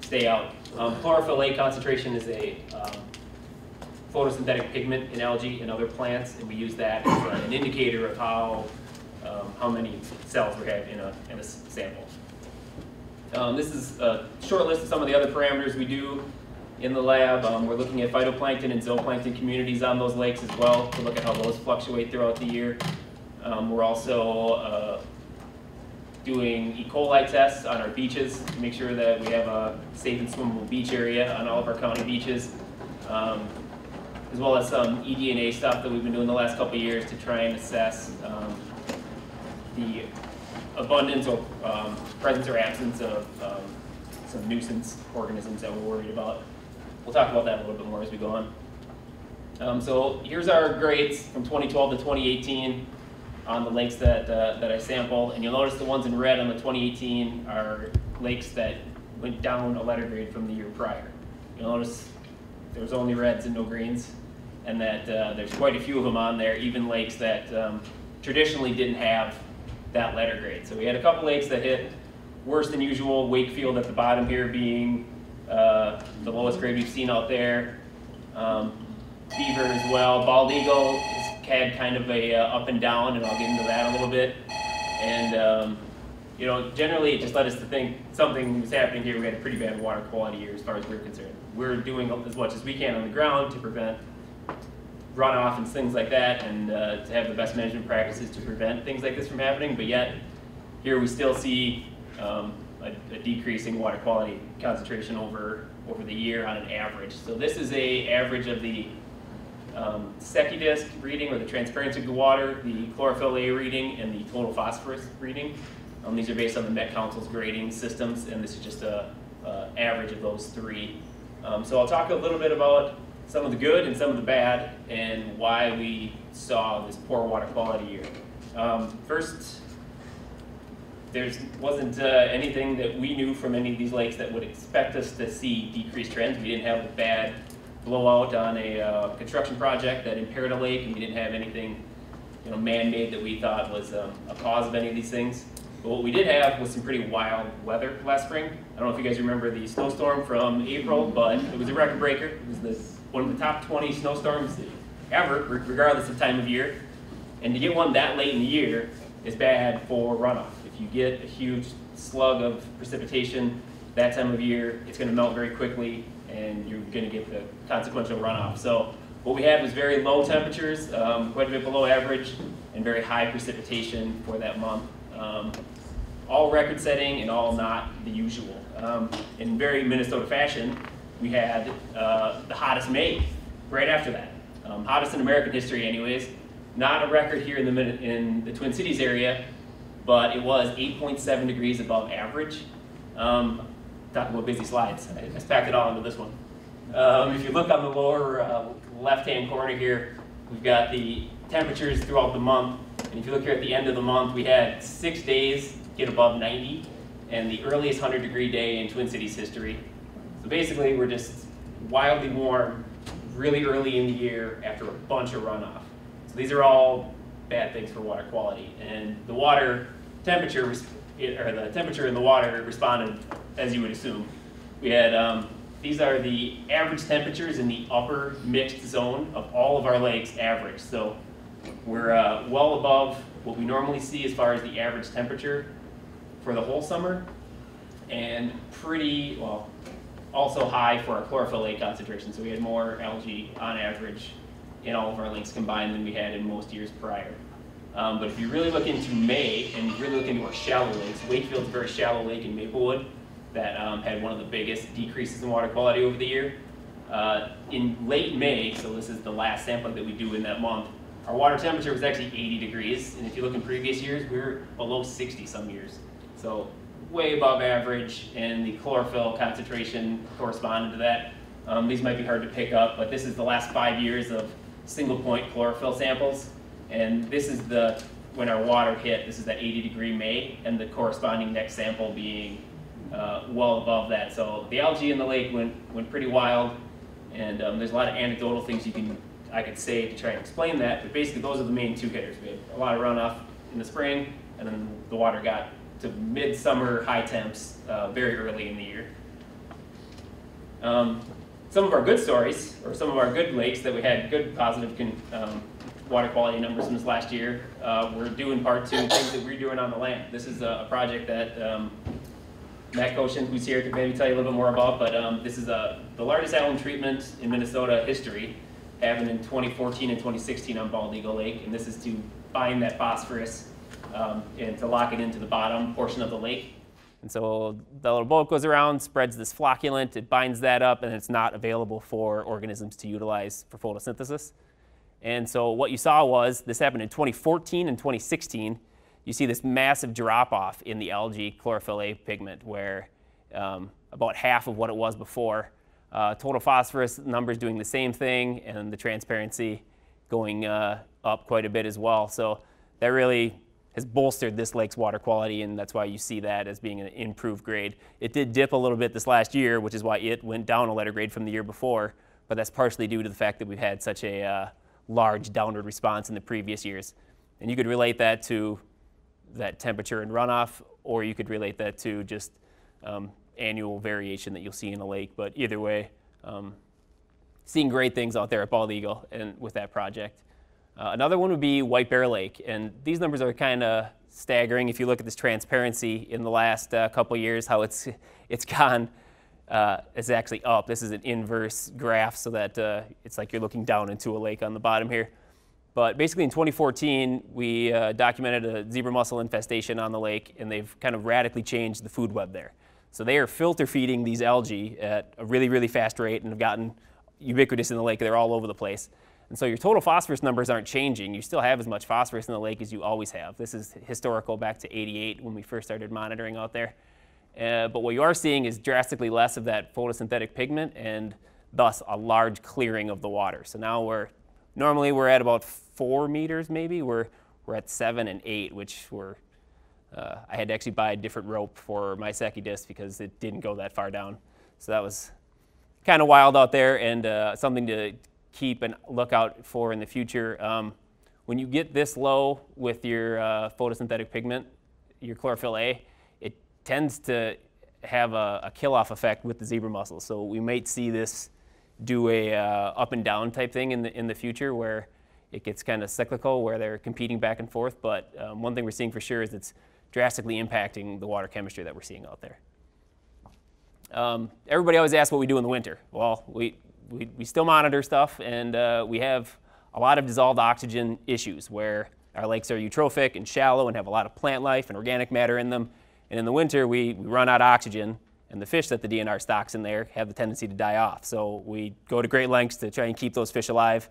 stay out. Um, chlorophyll A concentration is a um, photosynthetic pigment in algae and other plants, and we use that as an indicator of how um, how many cells we have in a, in a sample. Um, this is a short list of some of the other parameters we do in the lab. Um, we're looking at phytoplankton and zooplankton communities on those lakes as well to look at how those fluctuate throughout the year. Um, we're also uh, doing E. coli tests on our beaches to make sure that we have a safe and swimmable beach area on all of our county beaches. Um, as well as some eDNA stuff that we've been doing the last couple years to try and assess um, the abundance or um, presence or absence of um, some nuisance organisms that we're worried about. We'll talk about that a little bit more as we go on. Um, so here's our grades from 2012 to 2018 on the lakes that, uh, that I sample. And you'll notice the ones in red on the 2018 are lakes that went down a letter grade from the year prior. You'll notice there was only reds and no greens, and that uh, there's quite a few of them on there, even lakes that um, traditionally didn't have that letter grade. So we had a couple lakes that hit worse than usual. Wakefield at the bottom here being uh, the lowest grade we've seen out there. Um, Beaver as well. Bald Eagle has had kind of a uh, up and down, and I'll get into that a little bit. And um, you know, generally it just led us to think something was happening here. We had a pretty bad water quality year as far as we're concerned. We're doing as much as we can on the ground to prevent runoff and things like that, and uh, to have the best management practices to prevent things like this from happening. But yet, here we still see um, a, a decreasing water quality concentration over over the year on an average. So this is a average of the um, Secchi disc reading or the transparency of the water, the chlorophyll A reading, and the total phosphorus reading. Um, these are based on the Met Council's grading systems, and this is just a, a average of those three. Um, so I'll talk a little bit about some of the good and some of the bad, and why we saw this poor water quality year. Um, first, there wasn't uh, anything that we knew from any of these lakes that would expect us to see decreased trends. We didn't have a bad blowout on a uh, construction project that impaired a lake, and we didn't have anything you know, man-made that we thought was um, a cause of any of these things. But what we did have was some pretty wild weather last spring. I don't know if you guys remember the snowstorm from April, but it was a record breaker. It was the, one of the top 20 snowstorms ever, regardless of time of year. And to get one that late in the year is bad for runoff. If you get a huge slug of precipitation that time of year, it's going to melt very quickly, and you're going to get the consequential runoff. So what we had was very low temperatures, um, quite a bit below average, and very high precipitation for that month. Um, all record setting and all not the usual. Um, in very Minnesota fashion, we had uh, the hottest May right after that. Um, hottest in American history anyways. Not a record here in the, in the Twin Cities area, but it was 8.7 degrees above average. Um, talking about busy slides, I just packed it all into this one. Um, if you look on the lower uh, left-hand corner here, we've got the temperatures throughout the month. And if you look here at the end of the month, we had six days get above 90, and the earliest 100 degree day in Twin Cities history. Basically, we're just wildly warm really early in the year after a bunch of runoff. So these are all bad things for water quality. And the water temperature, or the temperature in the water responded as you would assume. We had, um, these are the average temperatures in the upper mixed zone of all of our lakes average. So we're uh, well above what we normally see as far as the average temperature for the whole summer and pretty, well, also high for our chlorophyll A concentration. So we had more algae on average in all of our lakes combined than we had in most years prior. Um, but if you really look into May and really look into our shallow lakes, Wakefield's a very shallow lake in Maplewood that um, had one of the biggest decreases in water quality over the year. Uh, in late May, so this is the last sampling that we do in that month, our water temperature was actually 80 degrees. And if you look in previous years, we were below 60 some years. So way above average, and the chlorophyll concentration corresponded to that. Um, these might be hard to pick up, but this is the last five years of single point chlorophyll samples. And this is the, when our water hit, this is that 80 degree May, and the corresponding next sample being uh, well above that. So the algae in the lake went, went pretty wild, and um, there's a lot of anecdotal things you can, I could say to try and explain that, but basically those are the main two hitters. We had a lot of runoff in the spring, and then the water got to midsummer high temps uh, very early in the year. Um, some of our good stories, or some of our good lakes that we had good positive um, water quality numbers in this last year, uh, were due in part to things that we're doing on the land. This is a, a project that um, Matt Kocian, who's here, could maybe tell you a little bit more about, but um, this is a, the largest alum treatment in Minnesota history, happened in 2014 and 2016 on Bald Eagle Lake, and this is to bind that phosphorus um, and to lock it into the bottom portion of the lake. And so the little boat goes around, spreads this flocculant, it binds that up, and it's not available for organisms to utilize for photosynthesis. And so what you saw was, this happened in 2014 and 2016, you see this massive drop off in the algae chlorophyll A pigment where um, about half of what it was before. Uh, total phosphorus numbers doing the same thing and the transparency going uh, up quite a bit as well. So that really has bolstered this lake's water quality, and that's why you see that as being an improved grade. It did dip a little bit this last year, which is why it went down a letter grade from the year before. but that's partially due to the fact that we've had such a uh, large downward response in the previous years. And you could relate that to that temperature and runoff, or you could relate that to just um, annual variation that you'll see in a lake. But either way, um, seeing great things out there at Bald Eagle and with that project. Uh, another one would be White Bear Lake, and these numbers are kind of staggering if you look at this transparency in the last uh, couple years, how it's it's gone. Uh, it's actually up. This is an inverse graph, so that uh, it's like you're looking down into a lake on the bottom here. But basically, in 2014, we uh, documented a zebra mussel infestation on the lake, and they've kind of radically changed the food web there. So they are filter feeding these algae at a really, really fast rate and have gotten ubiquitous in the lake. They're all over the place. And so your total phosphorus numbers aren't changing. You still have as much phosphorus in the lake as you always have. This is historical back to 88 when we first started monitoring out there. Uh, but what you are seeing is drastically less of that photosynthetic pigment and thus a large clearing of the water. So now we're, normally we're at about four meters maybe. We're, we're at seven and eight, which were, uh, I had to actually buy a different rope for my Secchi disc because it didn't go that far down. So that was kind of wild out there and uh, something to keep and look out for in the future. Um, when you get this low with your uh, photosynthetic pigment, your chlorophyll A, it tends to have a, a kill-off effect with the zebra mussels. So we might see this do a uh, up and down type thing in the in the future where it gets kind of cyclical, where they're competing back and forth. But um, one thing we're seeing for sure is it's drastically impacting the water chemistry that we're seeing out there. Um, everybody always asks what we do in the winter. Well, we, we, we still monitor stuff, and uh, we have a lot of dissolved oxygen issues where our lakes are eutrophic and shallow and have a lot of plant life and organic matter in them. And in the winter, we, we run out of oxygen, and the fish that the DNR stocks in there have the tendency to die off. So we go to great lengths to try and keep those fish alive.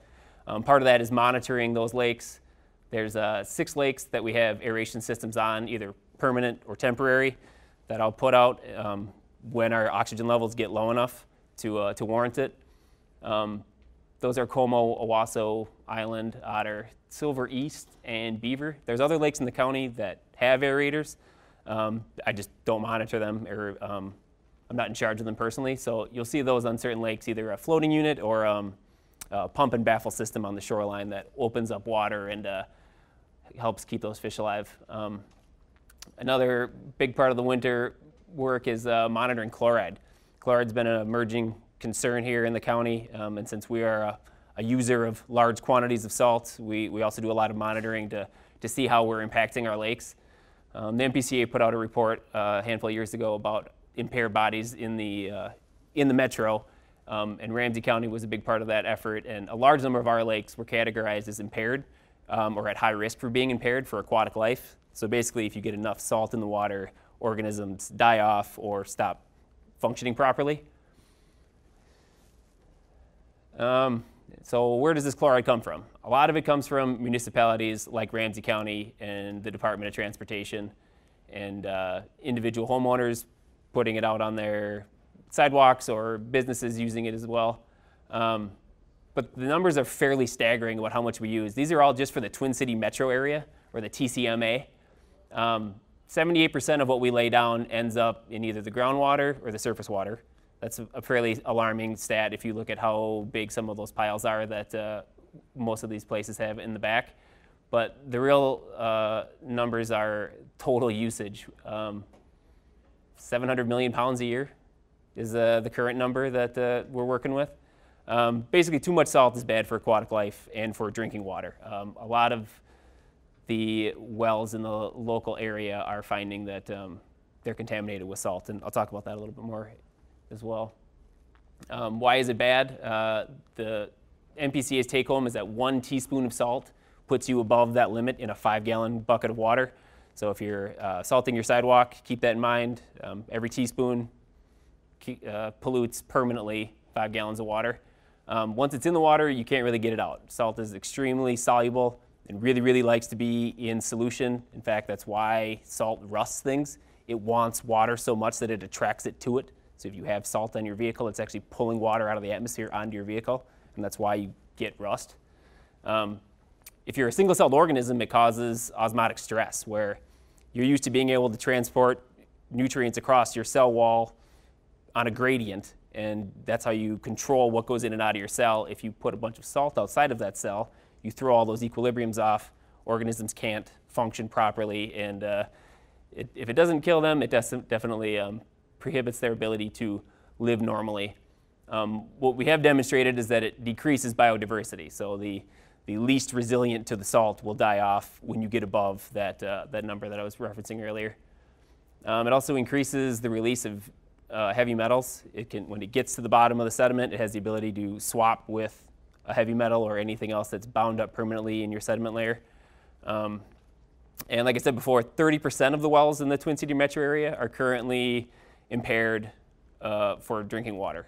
Um, part of that is monitoring those lakes. There's uh, six lakes that we have aeration systems on, either permanent or temporary, that I'll put out um, when our oxygen levels get low enough to, uh, to warrant it. Um, those are Como, Owasso, Island, Otter, Silver East, and Beaver. There's other lakes in the county that have aerators. Um, I just don't monitor them, or um, I'm not in charge of them personally. So you'll see those on certain lakes, either a floating unit or um, a pump and baffle system on the shoreline that opens up water and uh, helps keep those fish alive. Um, another big part of the winter work is uh, monitoring chloride. Chloride's been an emerging concern here in the county, um, and since we are a, a, user of large quantities of salt, we, we also do a lot of monitoring to, to see how we're impacting our lakes. Um, the MPCA put out a report uh, a handful of years ago about impaired bodies in the, uh, in the metro, um, and Ramsey County was a big part of that effort, and a large number of our lakes were categorized as impaired um, or at high risk for being impaired for aquatic life. So basically, if you get enough salt in the water, organisms die off or stop functioning properly. Um, so where does this chloride come from? A lot of it comes from municipalities like Ramsey County and the Department of Transportation and uh, individual homeowners putting it out on their sidewalks or businesses using it as well. Um, but the numbers are fairly staggering about how much we use. These are all just for the Twin City metro area or the TCMA. Um, 78% of what we lay down ends up in either the groundwater or the surface water. That's a, fairly alarming stat if you look at how big some of those piles are that uh, most of these places have in the back. But the real uh, numbers are total usage. Um, 700 million pounds a year is uh, the current number that uh, we're working with. Um, basically, too much salt is bad for aquatic life and for drinking water. Um, a lot of the wells in the local area are finding that um, they're contaminated with salt, and I'll talk about that a little bit more as well. Um, why is it bad? Uh, the MPCA's take home is that one teaspoon of salt puts you above that limit in a five gallon bucket of water. So if you're uh, salting your sidewalk, keep that in mind. Um, every teaspoon uh, pollutes permanently five gallons of water. Um, once it's in the water, you can't really get it out. Salt is extremely soluble and really, really likes to be in solution. In fact, that's why salt rusts things. It wants water so much that it attracts it to it. So if you have salt on your vehicle, it's actually pulling water out of the atmosphere onto your vehicle, and that's why you get rust. Um, if you're a single-celled organism, it causes osmotic stress, where you're used to being able to transport nutrients across your cell wall on a gradient, and that's how you control what goes in and out of your cell. If you put a bunch of salt outside of that cell, you throw all those equilibriums off, organisms can't function properly, and uh, it, if it doesn't kill them, it definitely um, prohibits their ability to live normally. Um, what we have demonstrated is that it decreases biodiversity. So the, the least resilient to the salt will die off when you get above that, uh, that number that I was referencing earlier. Um, it also increases the release of uh, heavy metals. It can, when it gets to the bottom of the sediment, it has the ability to swap with a heavy metal or anything else that's bound up permanently in your sediment layer. Um, and like I said before, 30% of the wells in the Twin City metro area are currently impaired uh, for drinking water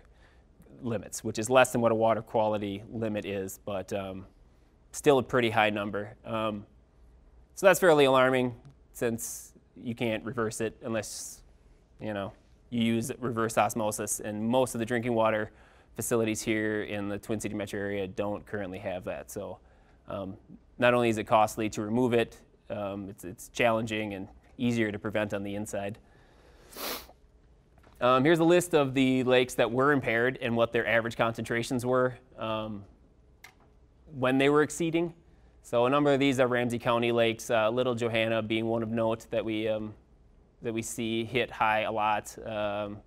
limits, which is less than what a water quality limit is, but um, still a pretty high number. Um, so that's fairly alarming since you can't reverse it unless, you know, you use reverse osmosis, and most of the drinking water facilities here in the Twin City metro area don't currently have that. So um, not only is it costly to remove it, um, it's, it's challenging and easier to prevent on the inside. Um, here's a list of the lakes that were impaired and what their average concentrations were um, when they were exceeding. So a number of these are Ramsey County lakes, uh, Little Johanna being one of note that we, um, that we see hit high a lot. Um,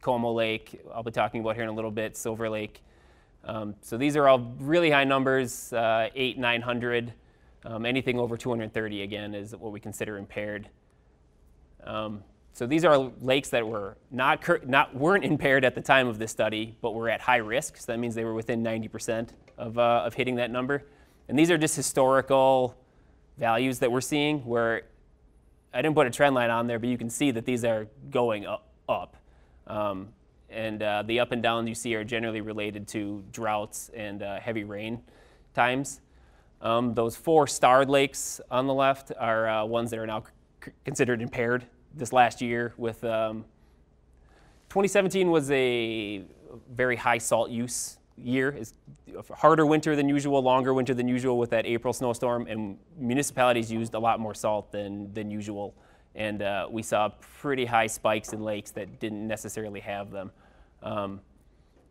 Como Lake, I'll be talking about here in a little bit, Silver Lake. Um, so these are all really high numbers, uh, eight, 900. Um, anything over 230 again is what we consider impaired. Um, so these are lakes that were not, not weren't impaired at the time of this study, but were at high risk. So that means they were within 90% of, uh, of hitting that number. And these are just historical values that we're seeing where I didn't put a trend line on there, but you can see that these are going up. Um, and uh, the up and down you see are generally related to droughts and uh, heavy rain times. Um, those four starred lakes on the left are uh, ones that are now considered impaired this last year with um, 2017 was a very high salt use year. It's a harder winter than usual, longer winter than usual with that April snowstorm, and municipalities used a lot more salt than, than usual. And uh, we saw pretty high spikes in lakes that didn't necessarily have them. Um,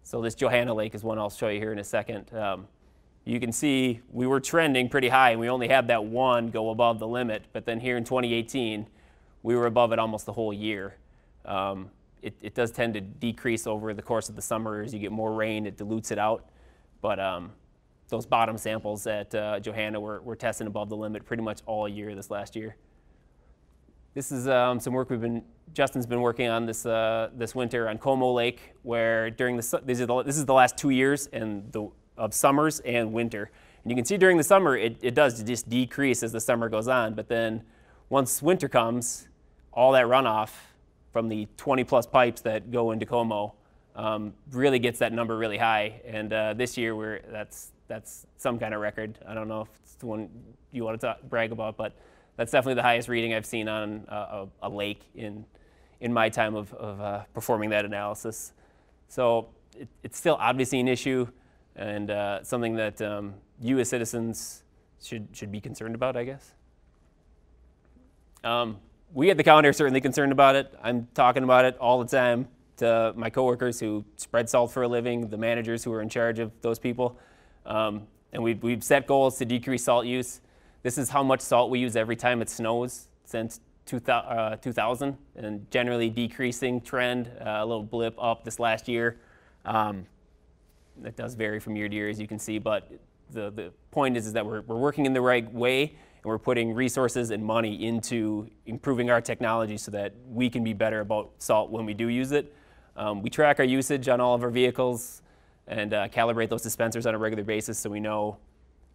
so this Johanna Lake is one I'll show you here in a second. Um, you can see we were trending pretty high and we only had that one go above the limit. But then here in 2018, we were above it almost the whole year. Um, it, it, does tend to decrease over the course of the summer as you get more rain, it dilutes it out. But um, those bottom samples at uh, Johanna were, were testing above the limit pretty much all year this last year. This is um, some work we've been, Justin's been working on this, uh, this winter on Como Lake, where during the, this is the, this is the last two years, and the of summers and winter. And you can see during the summer, it, it does just decrease as the summer goes on. But then once winter comes, all that runoff from the 20 plus pipes that go into Como um, really gets that number really high. And uh, this year, we're, that's, that's some kind of record. I don't know if it's the one you want to talk, brag about, but that's definitely the highest reading I've seen on a, a lake in, in my time of, of uh, performing that analysis. So it, it's still obviously an issue and uh, something that um, you as citizens should, should be concerned about, I guess. Um, we at the county are certainly concerned about it. I'm talking about it all the time to my coworkers who spread salt for a living, the managers who are in charge of those people. Um, and we've, we've set goals to decrease salt use. This is how much salt we use every time it snows since 2000, uh, and generally decreasing trend, uh, a little blip up this last year. Um, that does vary from year to year, as you can see, but the, the point is, is that we're, we're working in the right way and we're putting resources and money into improving our technology so that we can be better about salt when we do use it. Um, we track our usage on all of our vehicles and uh, calibrate those dispensers on a regular basis so we know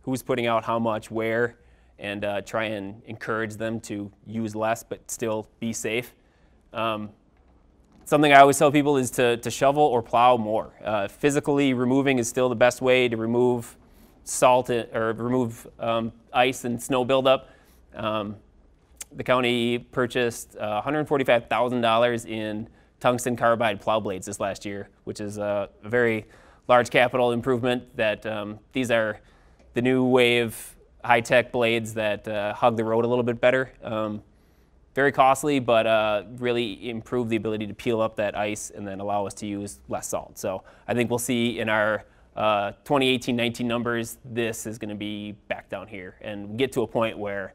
who's putting out how much, where, and uh, try and encourage them to use less but still be safe. Um, Something I always tell people is to, to shovel or plow more. Uh, physically removing is still the best way to remove salt or remove um, ice and snow buildup. Um, the county purchased uh, $145,000 in tungsten carbide plow blades this last year, which is a, a very large capital improvement that um, these are the new wave high-tech blades that uh, hug the road a little bit better. Um, very costly, but uh, really improve the ability to peel up that ice and then allow us to use less salt. So I think we'll see in our 2018-19 numbers, this is going to be back down here and get to a point where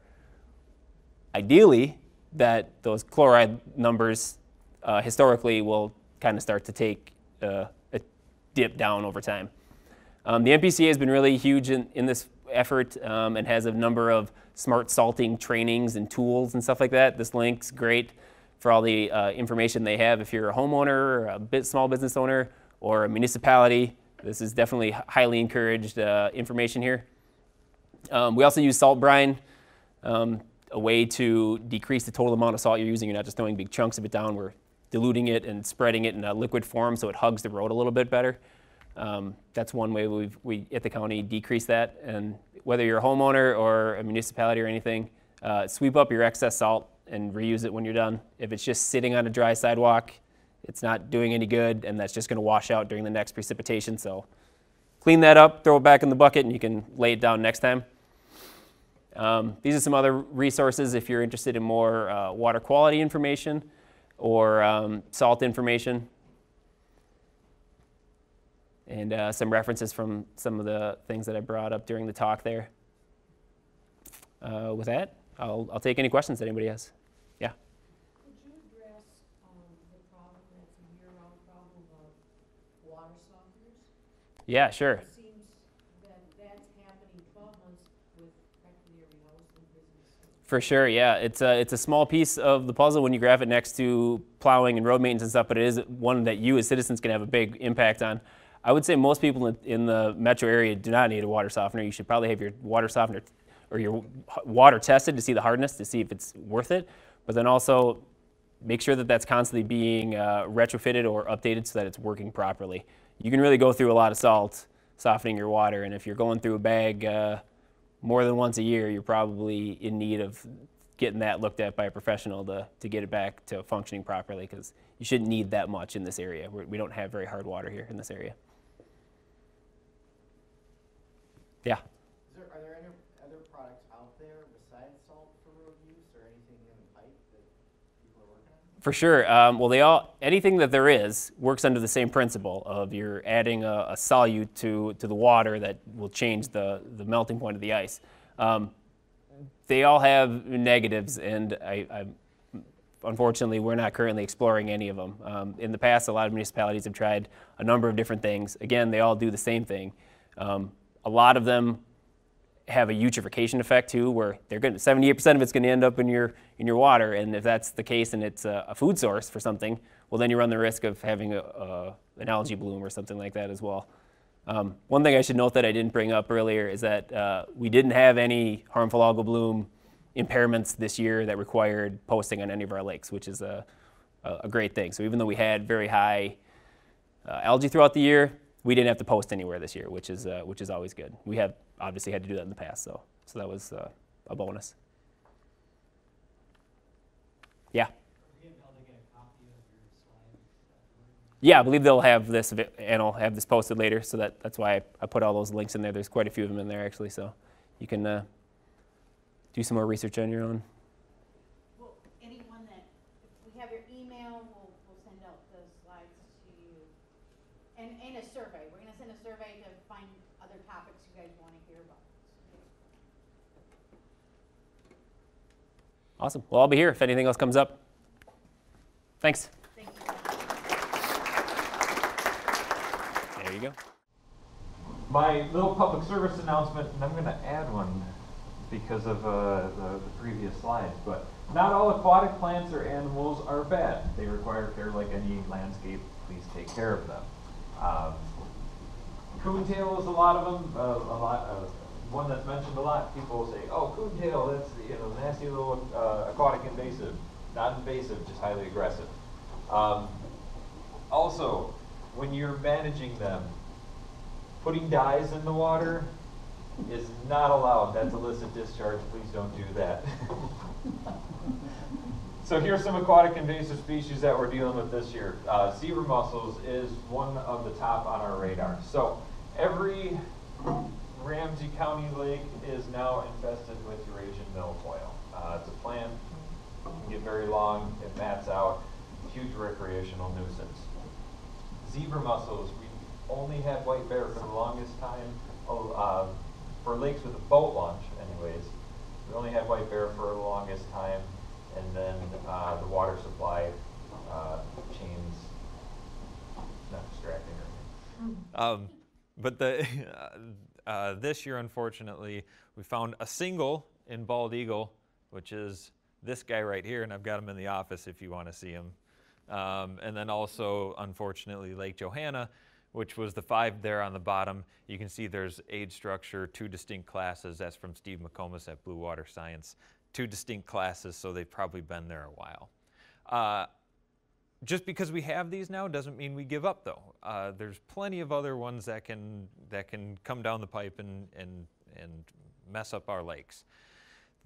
ideally that those chloride numbers uh, historically will kind of start to take uh, a dip down over time. Um, the MPCA has been really huge in, in this effort um, and has a number of smart salting trainings and tools and stuff like that. This link's great for all the uh, information they have if you're a homeowner, a bit small business owner, or a municipality. This is definitely highly encouraged uh, information here. Um, we also use salt brine, um, a way to decrease the total amount of salt you're using. You're not just throwing big chunks of it down. We're diluting it and spreading it in a liquid form so it hugs the road a little bit better. Um, that's one way we've, we at the county decrease that. And whether you're a homeowner or a municipality or anything, uh, sweep up your excess salt and reuse it when you're done. If it's just sitting on a dry sidewalk, it's not doing any good, and that's just going to wash out during the next precipitation. So clean that up, throw it back in the bucket, and you can lay it down next time. Um, these are some other resources if you're interested in more uh, water quality information or um, salt information and uh, some references from some of the things that I brought up during the talk there. Uh, with that, I'll, I'll take any questions that anybody has. Yeah. Could you address um, the problem that's a year-round problem of water softeners? Yeah, sure. It seems that that's happening 12 months with practically every house and sure. For sure, yeah. It's a, it's a small piece of the puzzle when you graph it next to plowing and road maintenance and stuff, but it is one that you as citizens can have a big impact on. I would say most people in, in the metro area do not need a water softener. You should probably have your water softener or your water tested to see the hardness to see if it's worth it. But then also make sure that that's constantly being uh, retrofitted or updated so that it's working properly. You can really go through a lot of salt softening your water, and if you're going through a bag uh, more than once a year, you're probably in need of getting that looked at by a professional to, to get it back to functioning properly because you shouldn't need that much in this area. We're, we do not have very hard water here in this area. Yeah. There, are there any other products out there besides salt for road use or anything in the pipe that people are working on? For sure. Um, well, they all anything that there is works under the same principle of you're adding a, a, solute to to the water that will change the the melting point of the ice. Um, they all have negatives, and I, I, unfortunately we're not currently exploring any of them. Um, in the past, a lot of municipalities have tried a number of different things. Again, they all do the same thing. Um, a lot of them have a eutrophication effect too, where they're going 78% of it's going to end up in your in your water, and if that's the case and it's a, a food source for something, well then you run the risk of having a, a, an algae bloom or something like that as well. Um, one thing I should note that I didn't bring up earlier is that uh, we didn't have any harmful algal bloom impairments this year that required posting on any of our lakes, which is a, a great thing. So even though we had very high uh, algae throughout the year, we didn't have to post anywhere this year, which is uh, which is always good. We have obviously had to do that in the past, so so that was uh, a bonus. Yeah. Yeah, I believe they'll have this, and I'll have this posted later, so that, that's why I, I, put all those links in there. There's quite a few of them in there, actually, so you can uh, do some more research on your own. Awesome. Well, I'll be here if anything else comes up. Thanks. Thank you. There you go. My little public service announcement, and I'm going to add one because of uh, the, the, previous slides, but not all aquatic plants or animals are bad. They require care like any landscape. Please take care of them. Um, coontail is a lot of them, uh, a lot of one that's mentioned a lot. People say, "Oh, coontail, that's you know nasty little uh, aquatic invasive." Not invasive, just highly aggressive. Um, also, when you're managing them, putting dyes in the water is not allowed. That's illicit discharge. Please don't do that. so here's some aquatic invasive species that we're dealing with this year. Uh, zebra mussels is one of the top on our radar. So every Ramsey County Lake is now infested with Eurasian milfoil. Uh, it's a plant It can get very long, it mats out, huge recreational nuisance. Zebra mussels, we only had white bear for the longest time, oh, uh, for lakes with a boat launch anyways. We only had white bear for the longest time, and then, uh, the water supply, uh, chains, not distracting or anything. Um, but the, uh, this year, unfortunately, we found a single in bald eagle, which is this guy right here, and I've got him in the office if you want to see him. Um, and then also, unfortunately, Lake Johanna, which was the five there on the bottom. You can see there's age structure, two distinct classes. That's from Steve McComas at Blue Water Science. Two distinct classes, so they've probably been there a while. Uh, just because we have these now doesn't mean we give up though. Uh, there's plenty of other ones that can that can come down the pipe and and and mess up our lakes.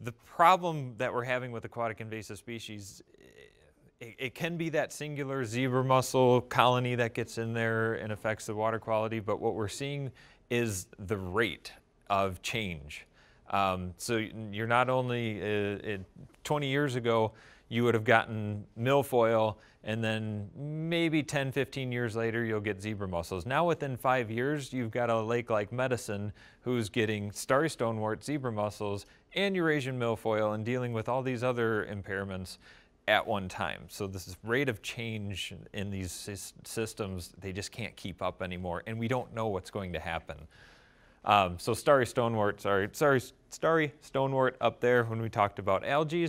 The problem that we're having with aquatic invasive species, it, it can be that singular zebra mussel colony that gets in there and affects the water quality, but what we're seeing is the rate of change. Um, so you're not only, uh, it, 20 years ago, you would have gotten milfoil and then maybe 10, 15 years later, you'll get zebra mussels. Now within five years, you've got a lake like Medicine who's getting starry stonewort, zebra mussels, and Eurasian milfoil and dealing with all these other impairments at one time. So this rate of change in these systems, they just can't keep up anymore, and we don't know what's going to happen. Um, so starry stonewort, sorry, sorry, starry stonewort up there when we talked about algae.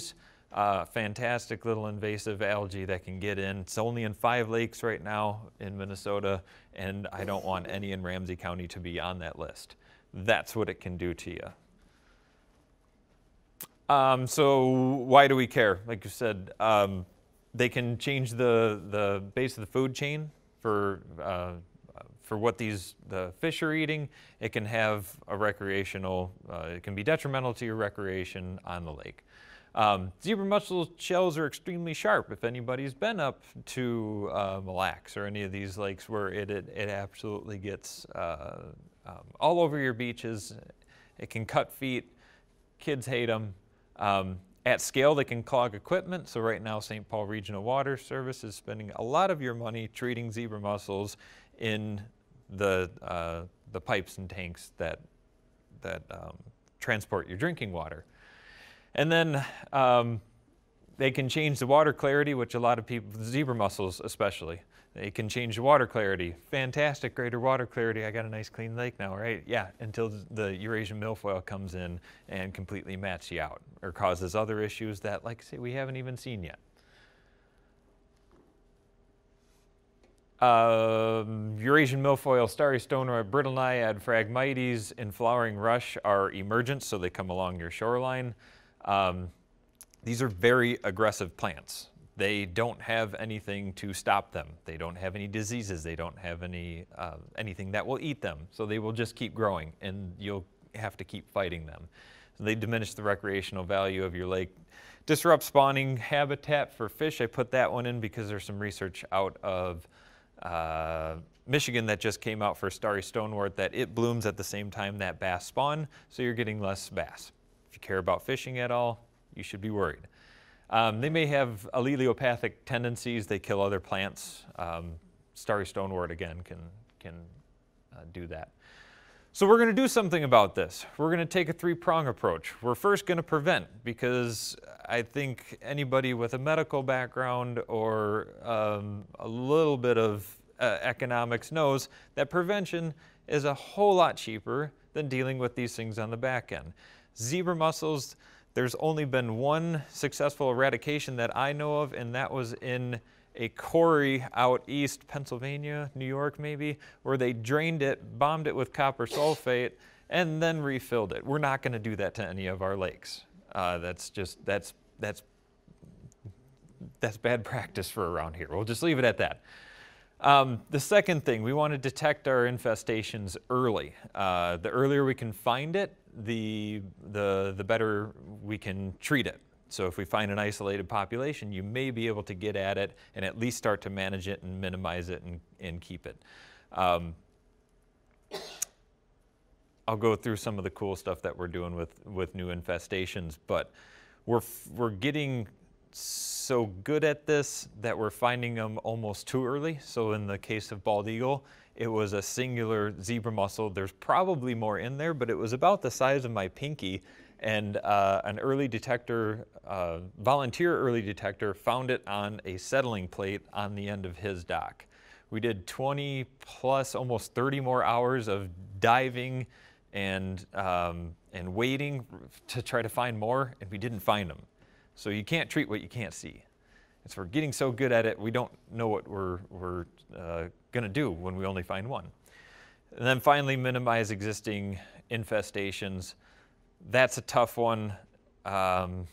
Uh, fantastic little invasive algae that can get in. It's only in five lakes right now in Minnesota, and I don't want any in Ramsey County to be on that list. That's what it can do to you. Um, so why do we care? Like you said, um, they can change the, the base of the food chain for, uh, for what these the fish are eating. It can have a recreational, uh, it can be detrimental to your recreation on the lake. Um, zebra mussel shells are extremely sharp. If anybody's been up to uh, Mille Lacs or any of these lakes where it, it, it absolutely gets uh, um, all over your beaches, it can cut feet. Kids hate them. Um, at scale, they can clog equipment. So right now, St. Paul Regional Water Service is spending a lot of your money treating zebra mussels in the, uh, the pipes and tanks that, that um, transport your drinking water. And then um, they can change the water clarity, which a lot of people, zebra mussels especially, they can change the water clarity. Fantastic, greater water clarity. I got a nice clean lake now, right? Yeah, until the Eurasian milfoil comes in and completely mats you out or causes other issues that, like I say, we haven't even seen yet. Um, Eurasian milfoil, starry stonewort, brittle naiad, phragmites, and flowering rush are emergent, so they come along your shoreline. Um, these are very aggressive plants. They don't have anything to stop them. They don't have any diseases. They don't have any uh, anything that will eat them. So they will just keep growing, and you'll have to keep fighting them. So they diminish the recreational value of your lake. Disrupt spawning habitat for fish. I put that one in because there's some research out of uh, Michigan that just came out for starry stonewort that it blooms at the same time that bass spawn, so you're getting less bass. If you care about fishing at all, you should be worried. Um, they may have allelopathic tendencies. They kill other plants. Um, starry stonewort, again, can, can uh, do that. So we're going to do something about this. We're going to take a three-prong approach. We're first going to prevent because I think anybody with a medical background or um, a little bit of uh, economics knows that prevention is a whole lot cheaper than dealing with these things on the back end. Zebra mussels, there's only been one successful eradication that I know of, and that was in a quarry out east, Pennsylvania, New York maybe, where they drained it, bombed it with copper sulfate, and then refilled it. We're not going to do that to any of our lakes. Uh, that's just, that's, that's, that's bad practice for around here. We'll just leave it at that. Um, the second thing, we want to detect our infestations early. Uh, the earlier we can find it, the, the, the better we can treat it. So if we find an isolated population, you may be able to get at it and at least start to manage it and minimize it and, and keep it. Um, I'll go through some of the cool stuff that we're doing with, with new infestations, but we're, we're getting so good at this that we're finding them almost too early. So in the case of bald eagle, it was a singular zebra mussel. There's probably more in there, but it was about the size of my pinky. And uh, an early detector, uh, volunteer early detector, found it on a settling plate on the end of his dock. We did 20 plus, almost 30 more hours of diving and, um, and waiting to try to find more, and we didn't find them. So you can't treat what you can't see. It's we're getting so good at it, we don't know what we're, we're uh, going to do when we only find one. And then finally, minimize existing infestations. That's a tough one. Um,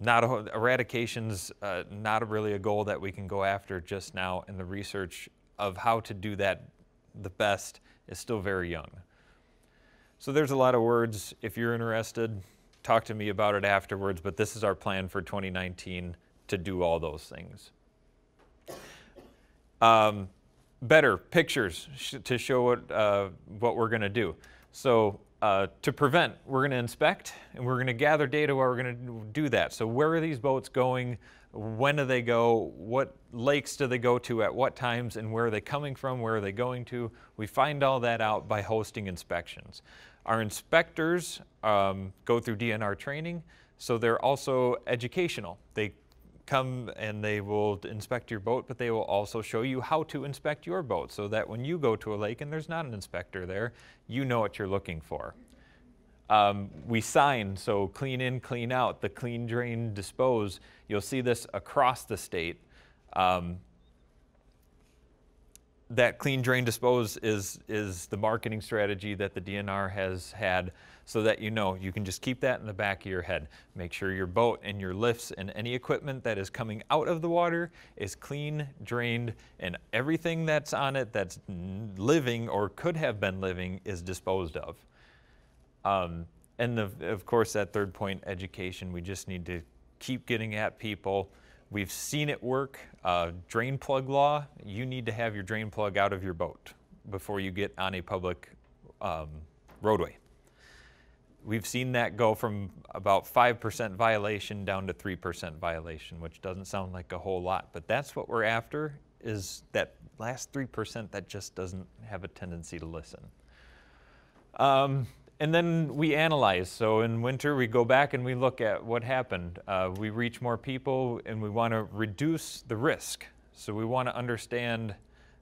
not a, eradication's uh, not really a goal that we can go after just now, and the research of how to do that the best is still very young. So there's a lot of words. If you're interested, talk to me about it afterwards, but this is our plan for 2019 to do all those things. Um, better pictures sh to show what, uh, what we're going to do. So uh, to prevent, we're going to inspect and we're going to gather data where we're going to do that. So where are these boats going? When do they go? What lakes do they go to at what times and where are they coming from? Where are they going to? We find all that out by hosting inspections. Our inspectors um, go through DNR training, so they're also educational. They come and they will inspect your boat, but they will also show you how to inspect your boat so that when you go to a lake and there's not an inspector there, you know what you're looking for. Um, we sign, so clean in, clean out, the clean, drain, dispose. You'll see this across the state. Um, that clean, drain, dispose is, is the marketing strategy that the DNR has had so that you know you can just keep that in the back of your head. Make sure your boat and your lifts and any equipment that is coming out of the water is clean, drained, and everything that's on it that's living or could have been living is disposed of. Um, and the, of course, that third point, education, we just need to keep getting at people. We've seen it work. Uh, drain plug law, you need to have your drain plug out of your boat before you get on a public um, roadway. We've seen that go from about 5% violation down to 3% violation, which doesn't sound like a whole lot, but that's what we're after is that last 3% that just doesn't have a tendency to listen. Um, and then we analyze. So in winter, we go back and we look at what happened. Uh, we reach more people and we want to reduce the risk. So we want to understand,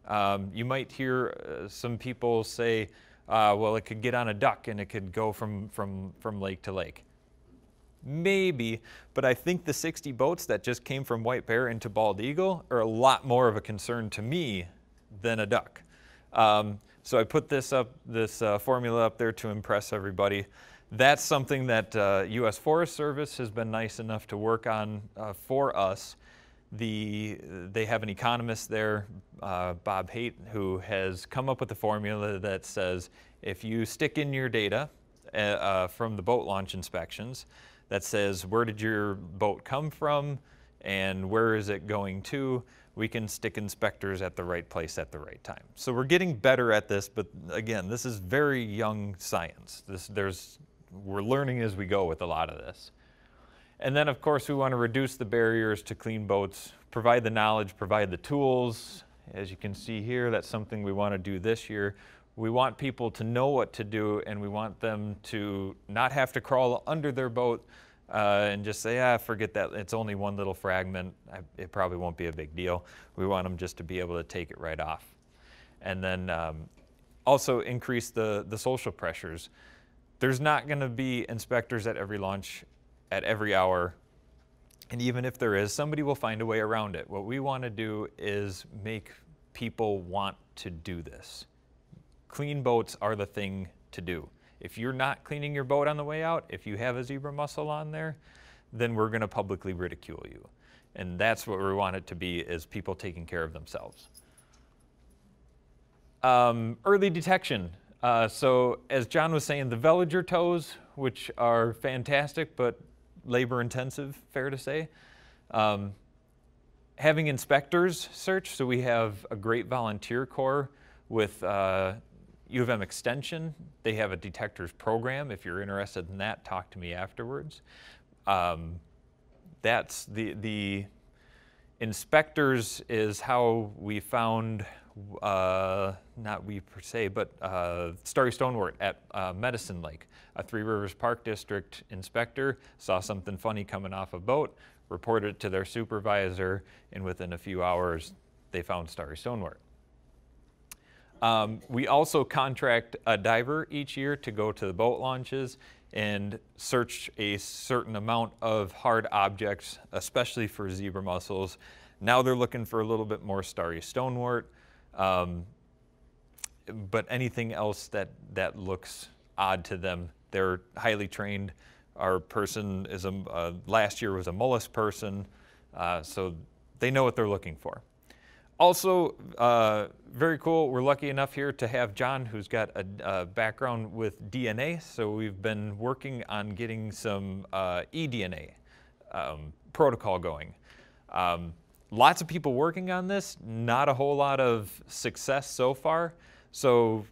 um, you might hear uh, some people say, uh, well, it could get on a duck and it could go from, from, from lake to lake. Maybe, but I think the 60 boats that just came from White Bear into Bald Eagle are a lot more of a concern to me than a duck. Um, so I put this up, this uh, formula up there to impress everybody. That's something that uh, U.S. Forest Service has been nice enough to work on uh, for us. The, they have an economist there, uh, Bob Haight, who has come up with a formula that says if you stick in your data uh, uh, from the boat launch inspections that says where did your boat come from and where is it going to, we can stick inspectors at the right place at the right time. So we're getting better at this, but again, this is very young science. This, there's, we're learning as we go with a lot of this. And then, of course, we want to reduce the barriers to clean boats, provide the knowledge, provide the tools. As you can see here, that's something we want to do this year. We want people to know what to do, and we want them to not have to crawl under their boat uh, and just say, ah, forget that, it's only one little fragment, I, it probably won't be a big deal. We want them just to be able to take it right off. And then um, also increase the, the social pressures. There's not going to be inspectors at every launch at every hour. And even if there is, somebody will find a way around it. What we want to do is make people want to do this. Clean boats are the thing to do. If you're not cleaning your boat on the way out, if you have a zebra mussel on there, then we're going to publicly ridicule you. And that's what we want it to be, is people taking care of themselves. Um, early detection. Uh, so as John was saying, the veliger tows, which are fantastic, but labor intensive, fair to say. Um, having inspectors search, so we have a great volunteer corps with uh, U of M Extension. They have a detectors program. If you're interested in that, talk to me afterwards. Um, that's the, the inspectors is how we found, uh, not we per se, but uh, Starry Stonewort at uh, Medicine Lake. A Three Rivers Park District inspector saw something funny coming off a boat, reported it to their supervisor, and within a few hours, they found Starry Stonewort. Um, we also contract a diver each year to go to the boat launches and search a certain amount of hard objects, especially for zebra mussels. Now they're looking for a little bit more starry stonewort, um, but anything else that, that looks odd to them, they're highly trained. Our person is a, uh, last year was a mollusk person, uh, so they know what they're looking for. Also, uh, very cool, we're lucky enough here to have John, who's got a, a background with DNA. So we've been working on getting some uh, eDNA um, protocol going. Um, lots of people working on this, not a whole lot of success so far. So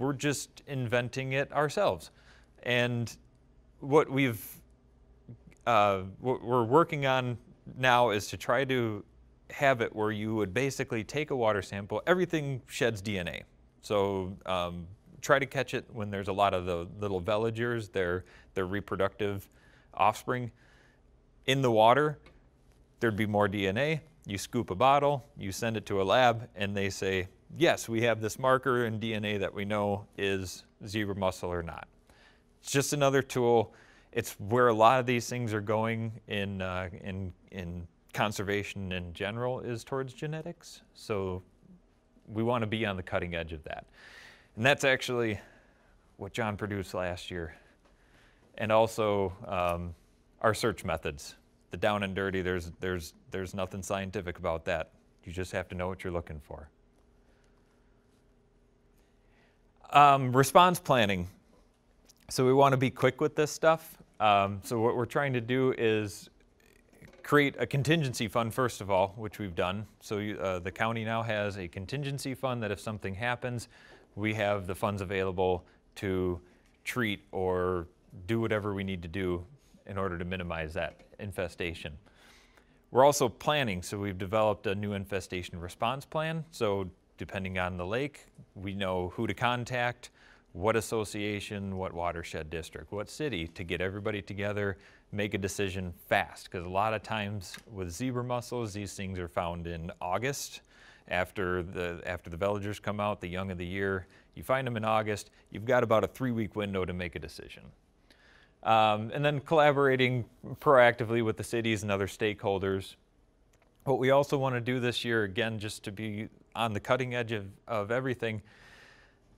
we're just inventing it ourselves. And what we've, uh, what we're working on now is to try to have it where you would basically take a water sample, everything sheds DNA. So um, try to catch it when there's a lot of the little veligers, their, their reproductive offspring. In the water, there'd be more DNA. You scoop a bottle, you send it to a lab, and they say, yes, we have this marker in DNA that we know is zebra mussel or not. It's just another tool. It's where a lot of these things are going in, uh, in, in conservation in general is towards genetics. So we want to be on the cutting edge of that. And that's actually what John produced last year. And also um, our search methods. The down and dirty, there's, there's, there's nothing scientific about that. You just have to know what you're looking for. Um, response planning. So we want to be quick with this stuff. Um, so what we're trying to do is create a contingency fund first of all, which we've done. So uh, the county now has a contingency fund that if something happens, we have the funds available to treat or do whatever we need to do in order to minimize that infestation. We're also planning, so we've developed a new infestation response plan. So depending on the lake, we know who to contact, what association, what watershed district, what city to get everybody together make a decision fast because a lot of times with zebra mussels, these things are found in August after the, after the veligers come out, the young of the year. You find them in August, you've got about a three week window to make a decision. Um, and then collaborating proactively with the cities and other stakeholders. What we also want to do this year, again, just to be on the cutting edge of, of everything,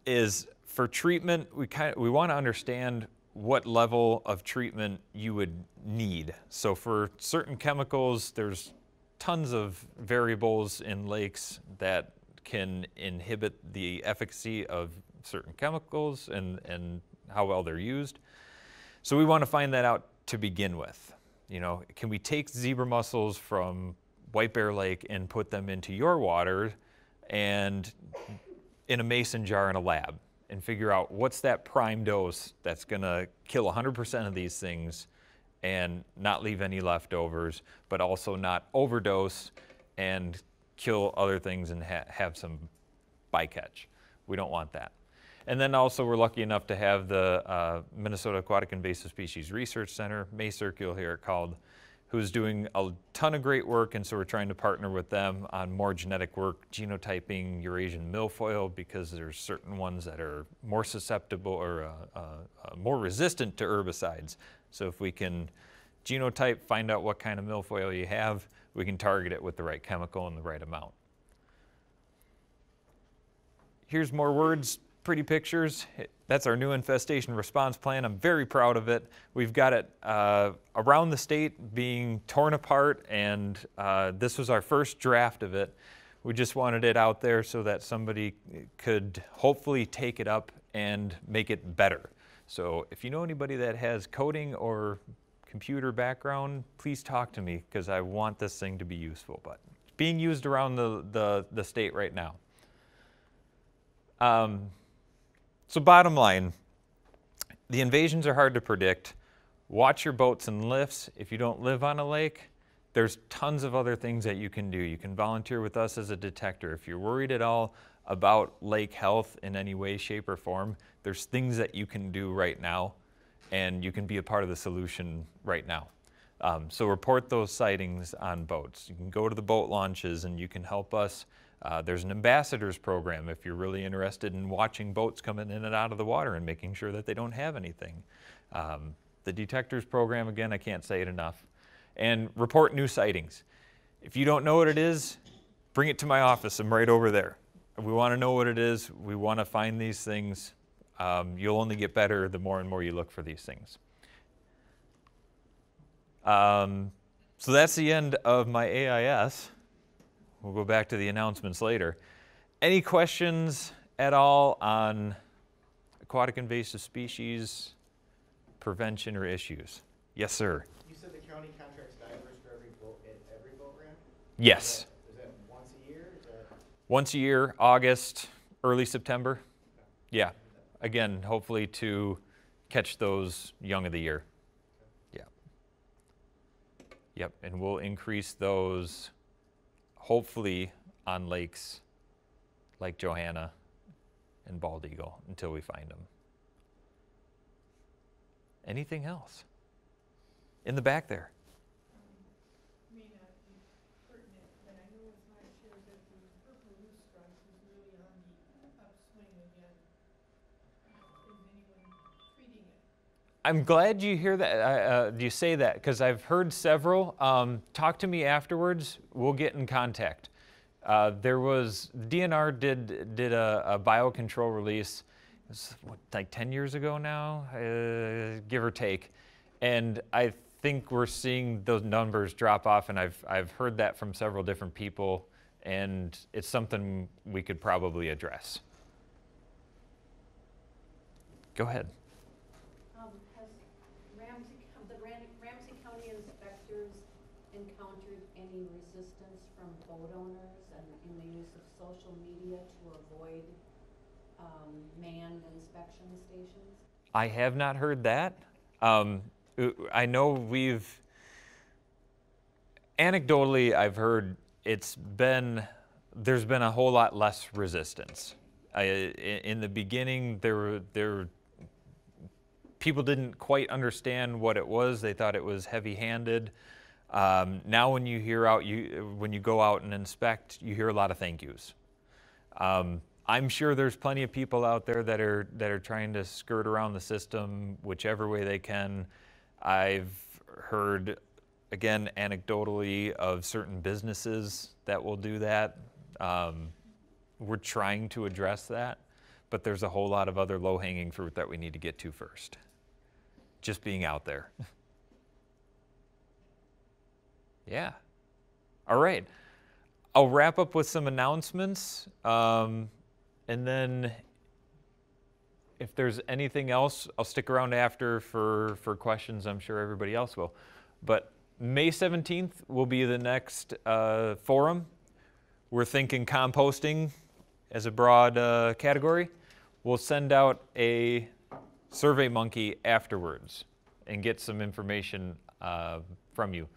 is for treatment, we, kind of, we want to understand what level of treatment you would need. So for certain chemicals, there's tons of variables in lakes that can inhibit the efficacy of certain chemicals and, and how well they're used. So we want to find that out to begin with. You know, can we take zebra mussels from White Bear Lake and put them into your water and in a mason jar in a lab? And figure out what's that prime dose that's going to kill 100% of these things and not leave any leftovers, but also not overdose and kill other things and ha have some bycatch. We don't want that. And then also we're lucky enough to have the uh, Minnesota Aquatic Invasive Species Research Center, you'll hear it called, who's doing a ton of great work, and so we're trying to partner with them on more genetic work, genotyping Eurasian milfoil, because there's certain ones that are more susceptible or uh, uh, uh, more resistant to herbicides. So if we can genotype, find out what kind of milfoil you have, we can target it with the right chemical and the right amount. Here's more words pretty pictures. That's our new infestation response plan. I'm very proud of it. We've got it uh, around the state being torn apart, and uh, this was our first draft of it. We just wanted it out there so that somebody could hopefully take it up and make it better. So if you know anybody that has coding or computer background, please talk to me because I want this thing to be useful. But it's being used around the, the, the state right now. Um, so bottom line, the invasions are hard to predict. watch your boats and lifts. If you don't live on a lake, there's tons of other things that you can do. You can volunteer with us as a detector. If you're worried at all about lake health in any way, shape, or form, there's things that you can do right now, and you can be a part of the solution right now. Um, so report those sightings on boats. You can go to the boat launches and you can help us. Uh, there's an ambassadors program if you're really interested in watching boats coming in and out of the water and making sure that they don't have anything. Um, the detectors program, again, I can't say it enough. And report new sightings. If you don't know what it is, bring it to my office. I'm right over there. We want to know what it is. We want to find these things. Um, you'll only get better the more and more you look for these things. Um, so that's the end of my AIS. We'll go back to the announcements later. Any questions at all on aquatic invasive species prevention or issues? Yes, sir. You said the county contracts divers for every boat, at every boat ramp? Yes. Is that once a year? Is that? Once a year, August, early September. Yeah. Again, hopefully to catch those young of the year. Yeah. Yep. And we'll increase those hopefully on lakes like Johanna and Bald Eagle until we find them. Anything else? In the back there. May not be pertinent, but I know it's not sure that the purple loosestrife is really on the upswing again. Is anyone treating it? I'm glad you hear that. Uh, uh, you say that because I've heard several. Um, talk to me afterwards. We'll get in contact. Uh, there was DNR did did a, a biocontrol release. It was what, like 10 years ago now, uh, give or take, and I think we're seeing those numbers drop off. And I've I've heard that from several different people, and it's something we could probably address. Go ahead. Um, has Ramsey, Co- the Ran- Ramsey County inspectors encountered any resistance from boat owners and in the use of social media to avoid, um, manned inspection stations? I have not heard that. Um, I know we've, anecdotally, I've heard it's been, there's been a whole lot less resistance. I, in, in the beginning, there there people didn't quite understand what it was. They thought it was heavy-handed. Um, now, when you hear out, you when you go out and inspect, you hear a lot of thank yous. Um, I'm sure there's plenty of people out there that are that are trying to skirt around the system whichever way they can. I've heard, again, anecdotally, of certain businesses that will do that. Um, we're trying to address that, but there's a whole lot of other low-hanging fruit that we need to get to first. Just being out there. yeah. All right. I'll wrap up with some announcements. Um, and then if there's anything else, I'll stick around after for, for questions. I'm sure everybody else will. But May 17th will be the next uh, forum. We're thinking composting as a broad uh, category. We'll send out a survey monkey afterwards and get some information uh, from you.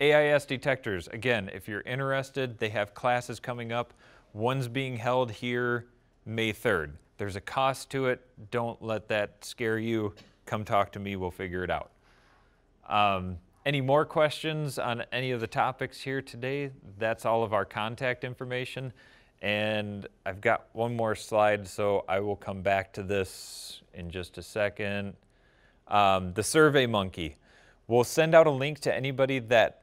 AIS detectors, again, if you're interested, they have classes coming up. One's being held here May 3rd. There's a cost to it. Don't let that scare you. Come talk to me, we'll figure it out. Um, any more questions on any of the topics here today? That's all of our contact information. And I've got one more slide, so I will come back to this in just a second. Um, the Survey Monkey. We'll send out a link to anybody that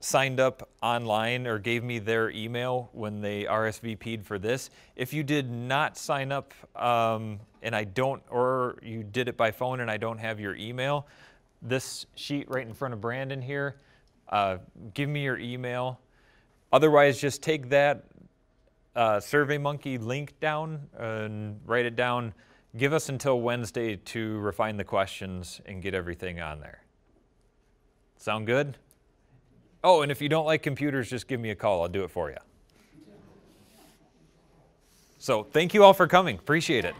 signed up online or gave me their email when they RSVP'd for this. If you did not sign up um, and I don't, or you did it by phone and I don't have your email, this sheet right in front of Brandon here, uh, give me your email. Otherwise, just take that uh, SurveyMonkey link down and write it down. Give us until Wednesday to refine the questions and get everything on there. Sound good? Oh, and if you don't like computers, just give me a call. I'll do it for you. So thank you all for coming. Appreciate it.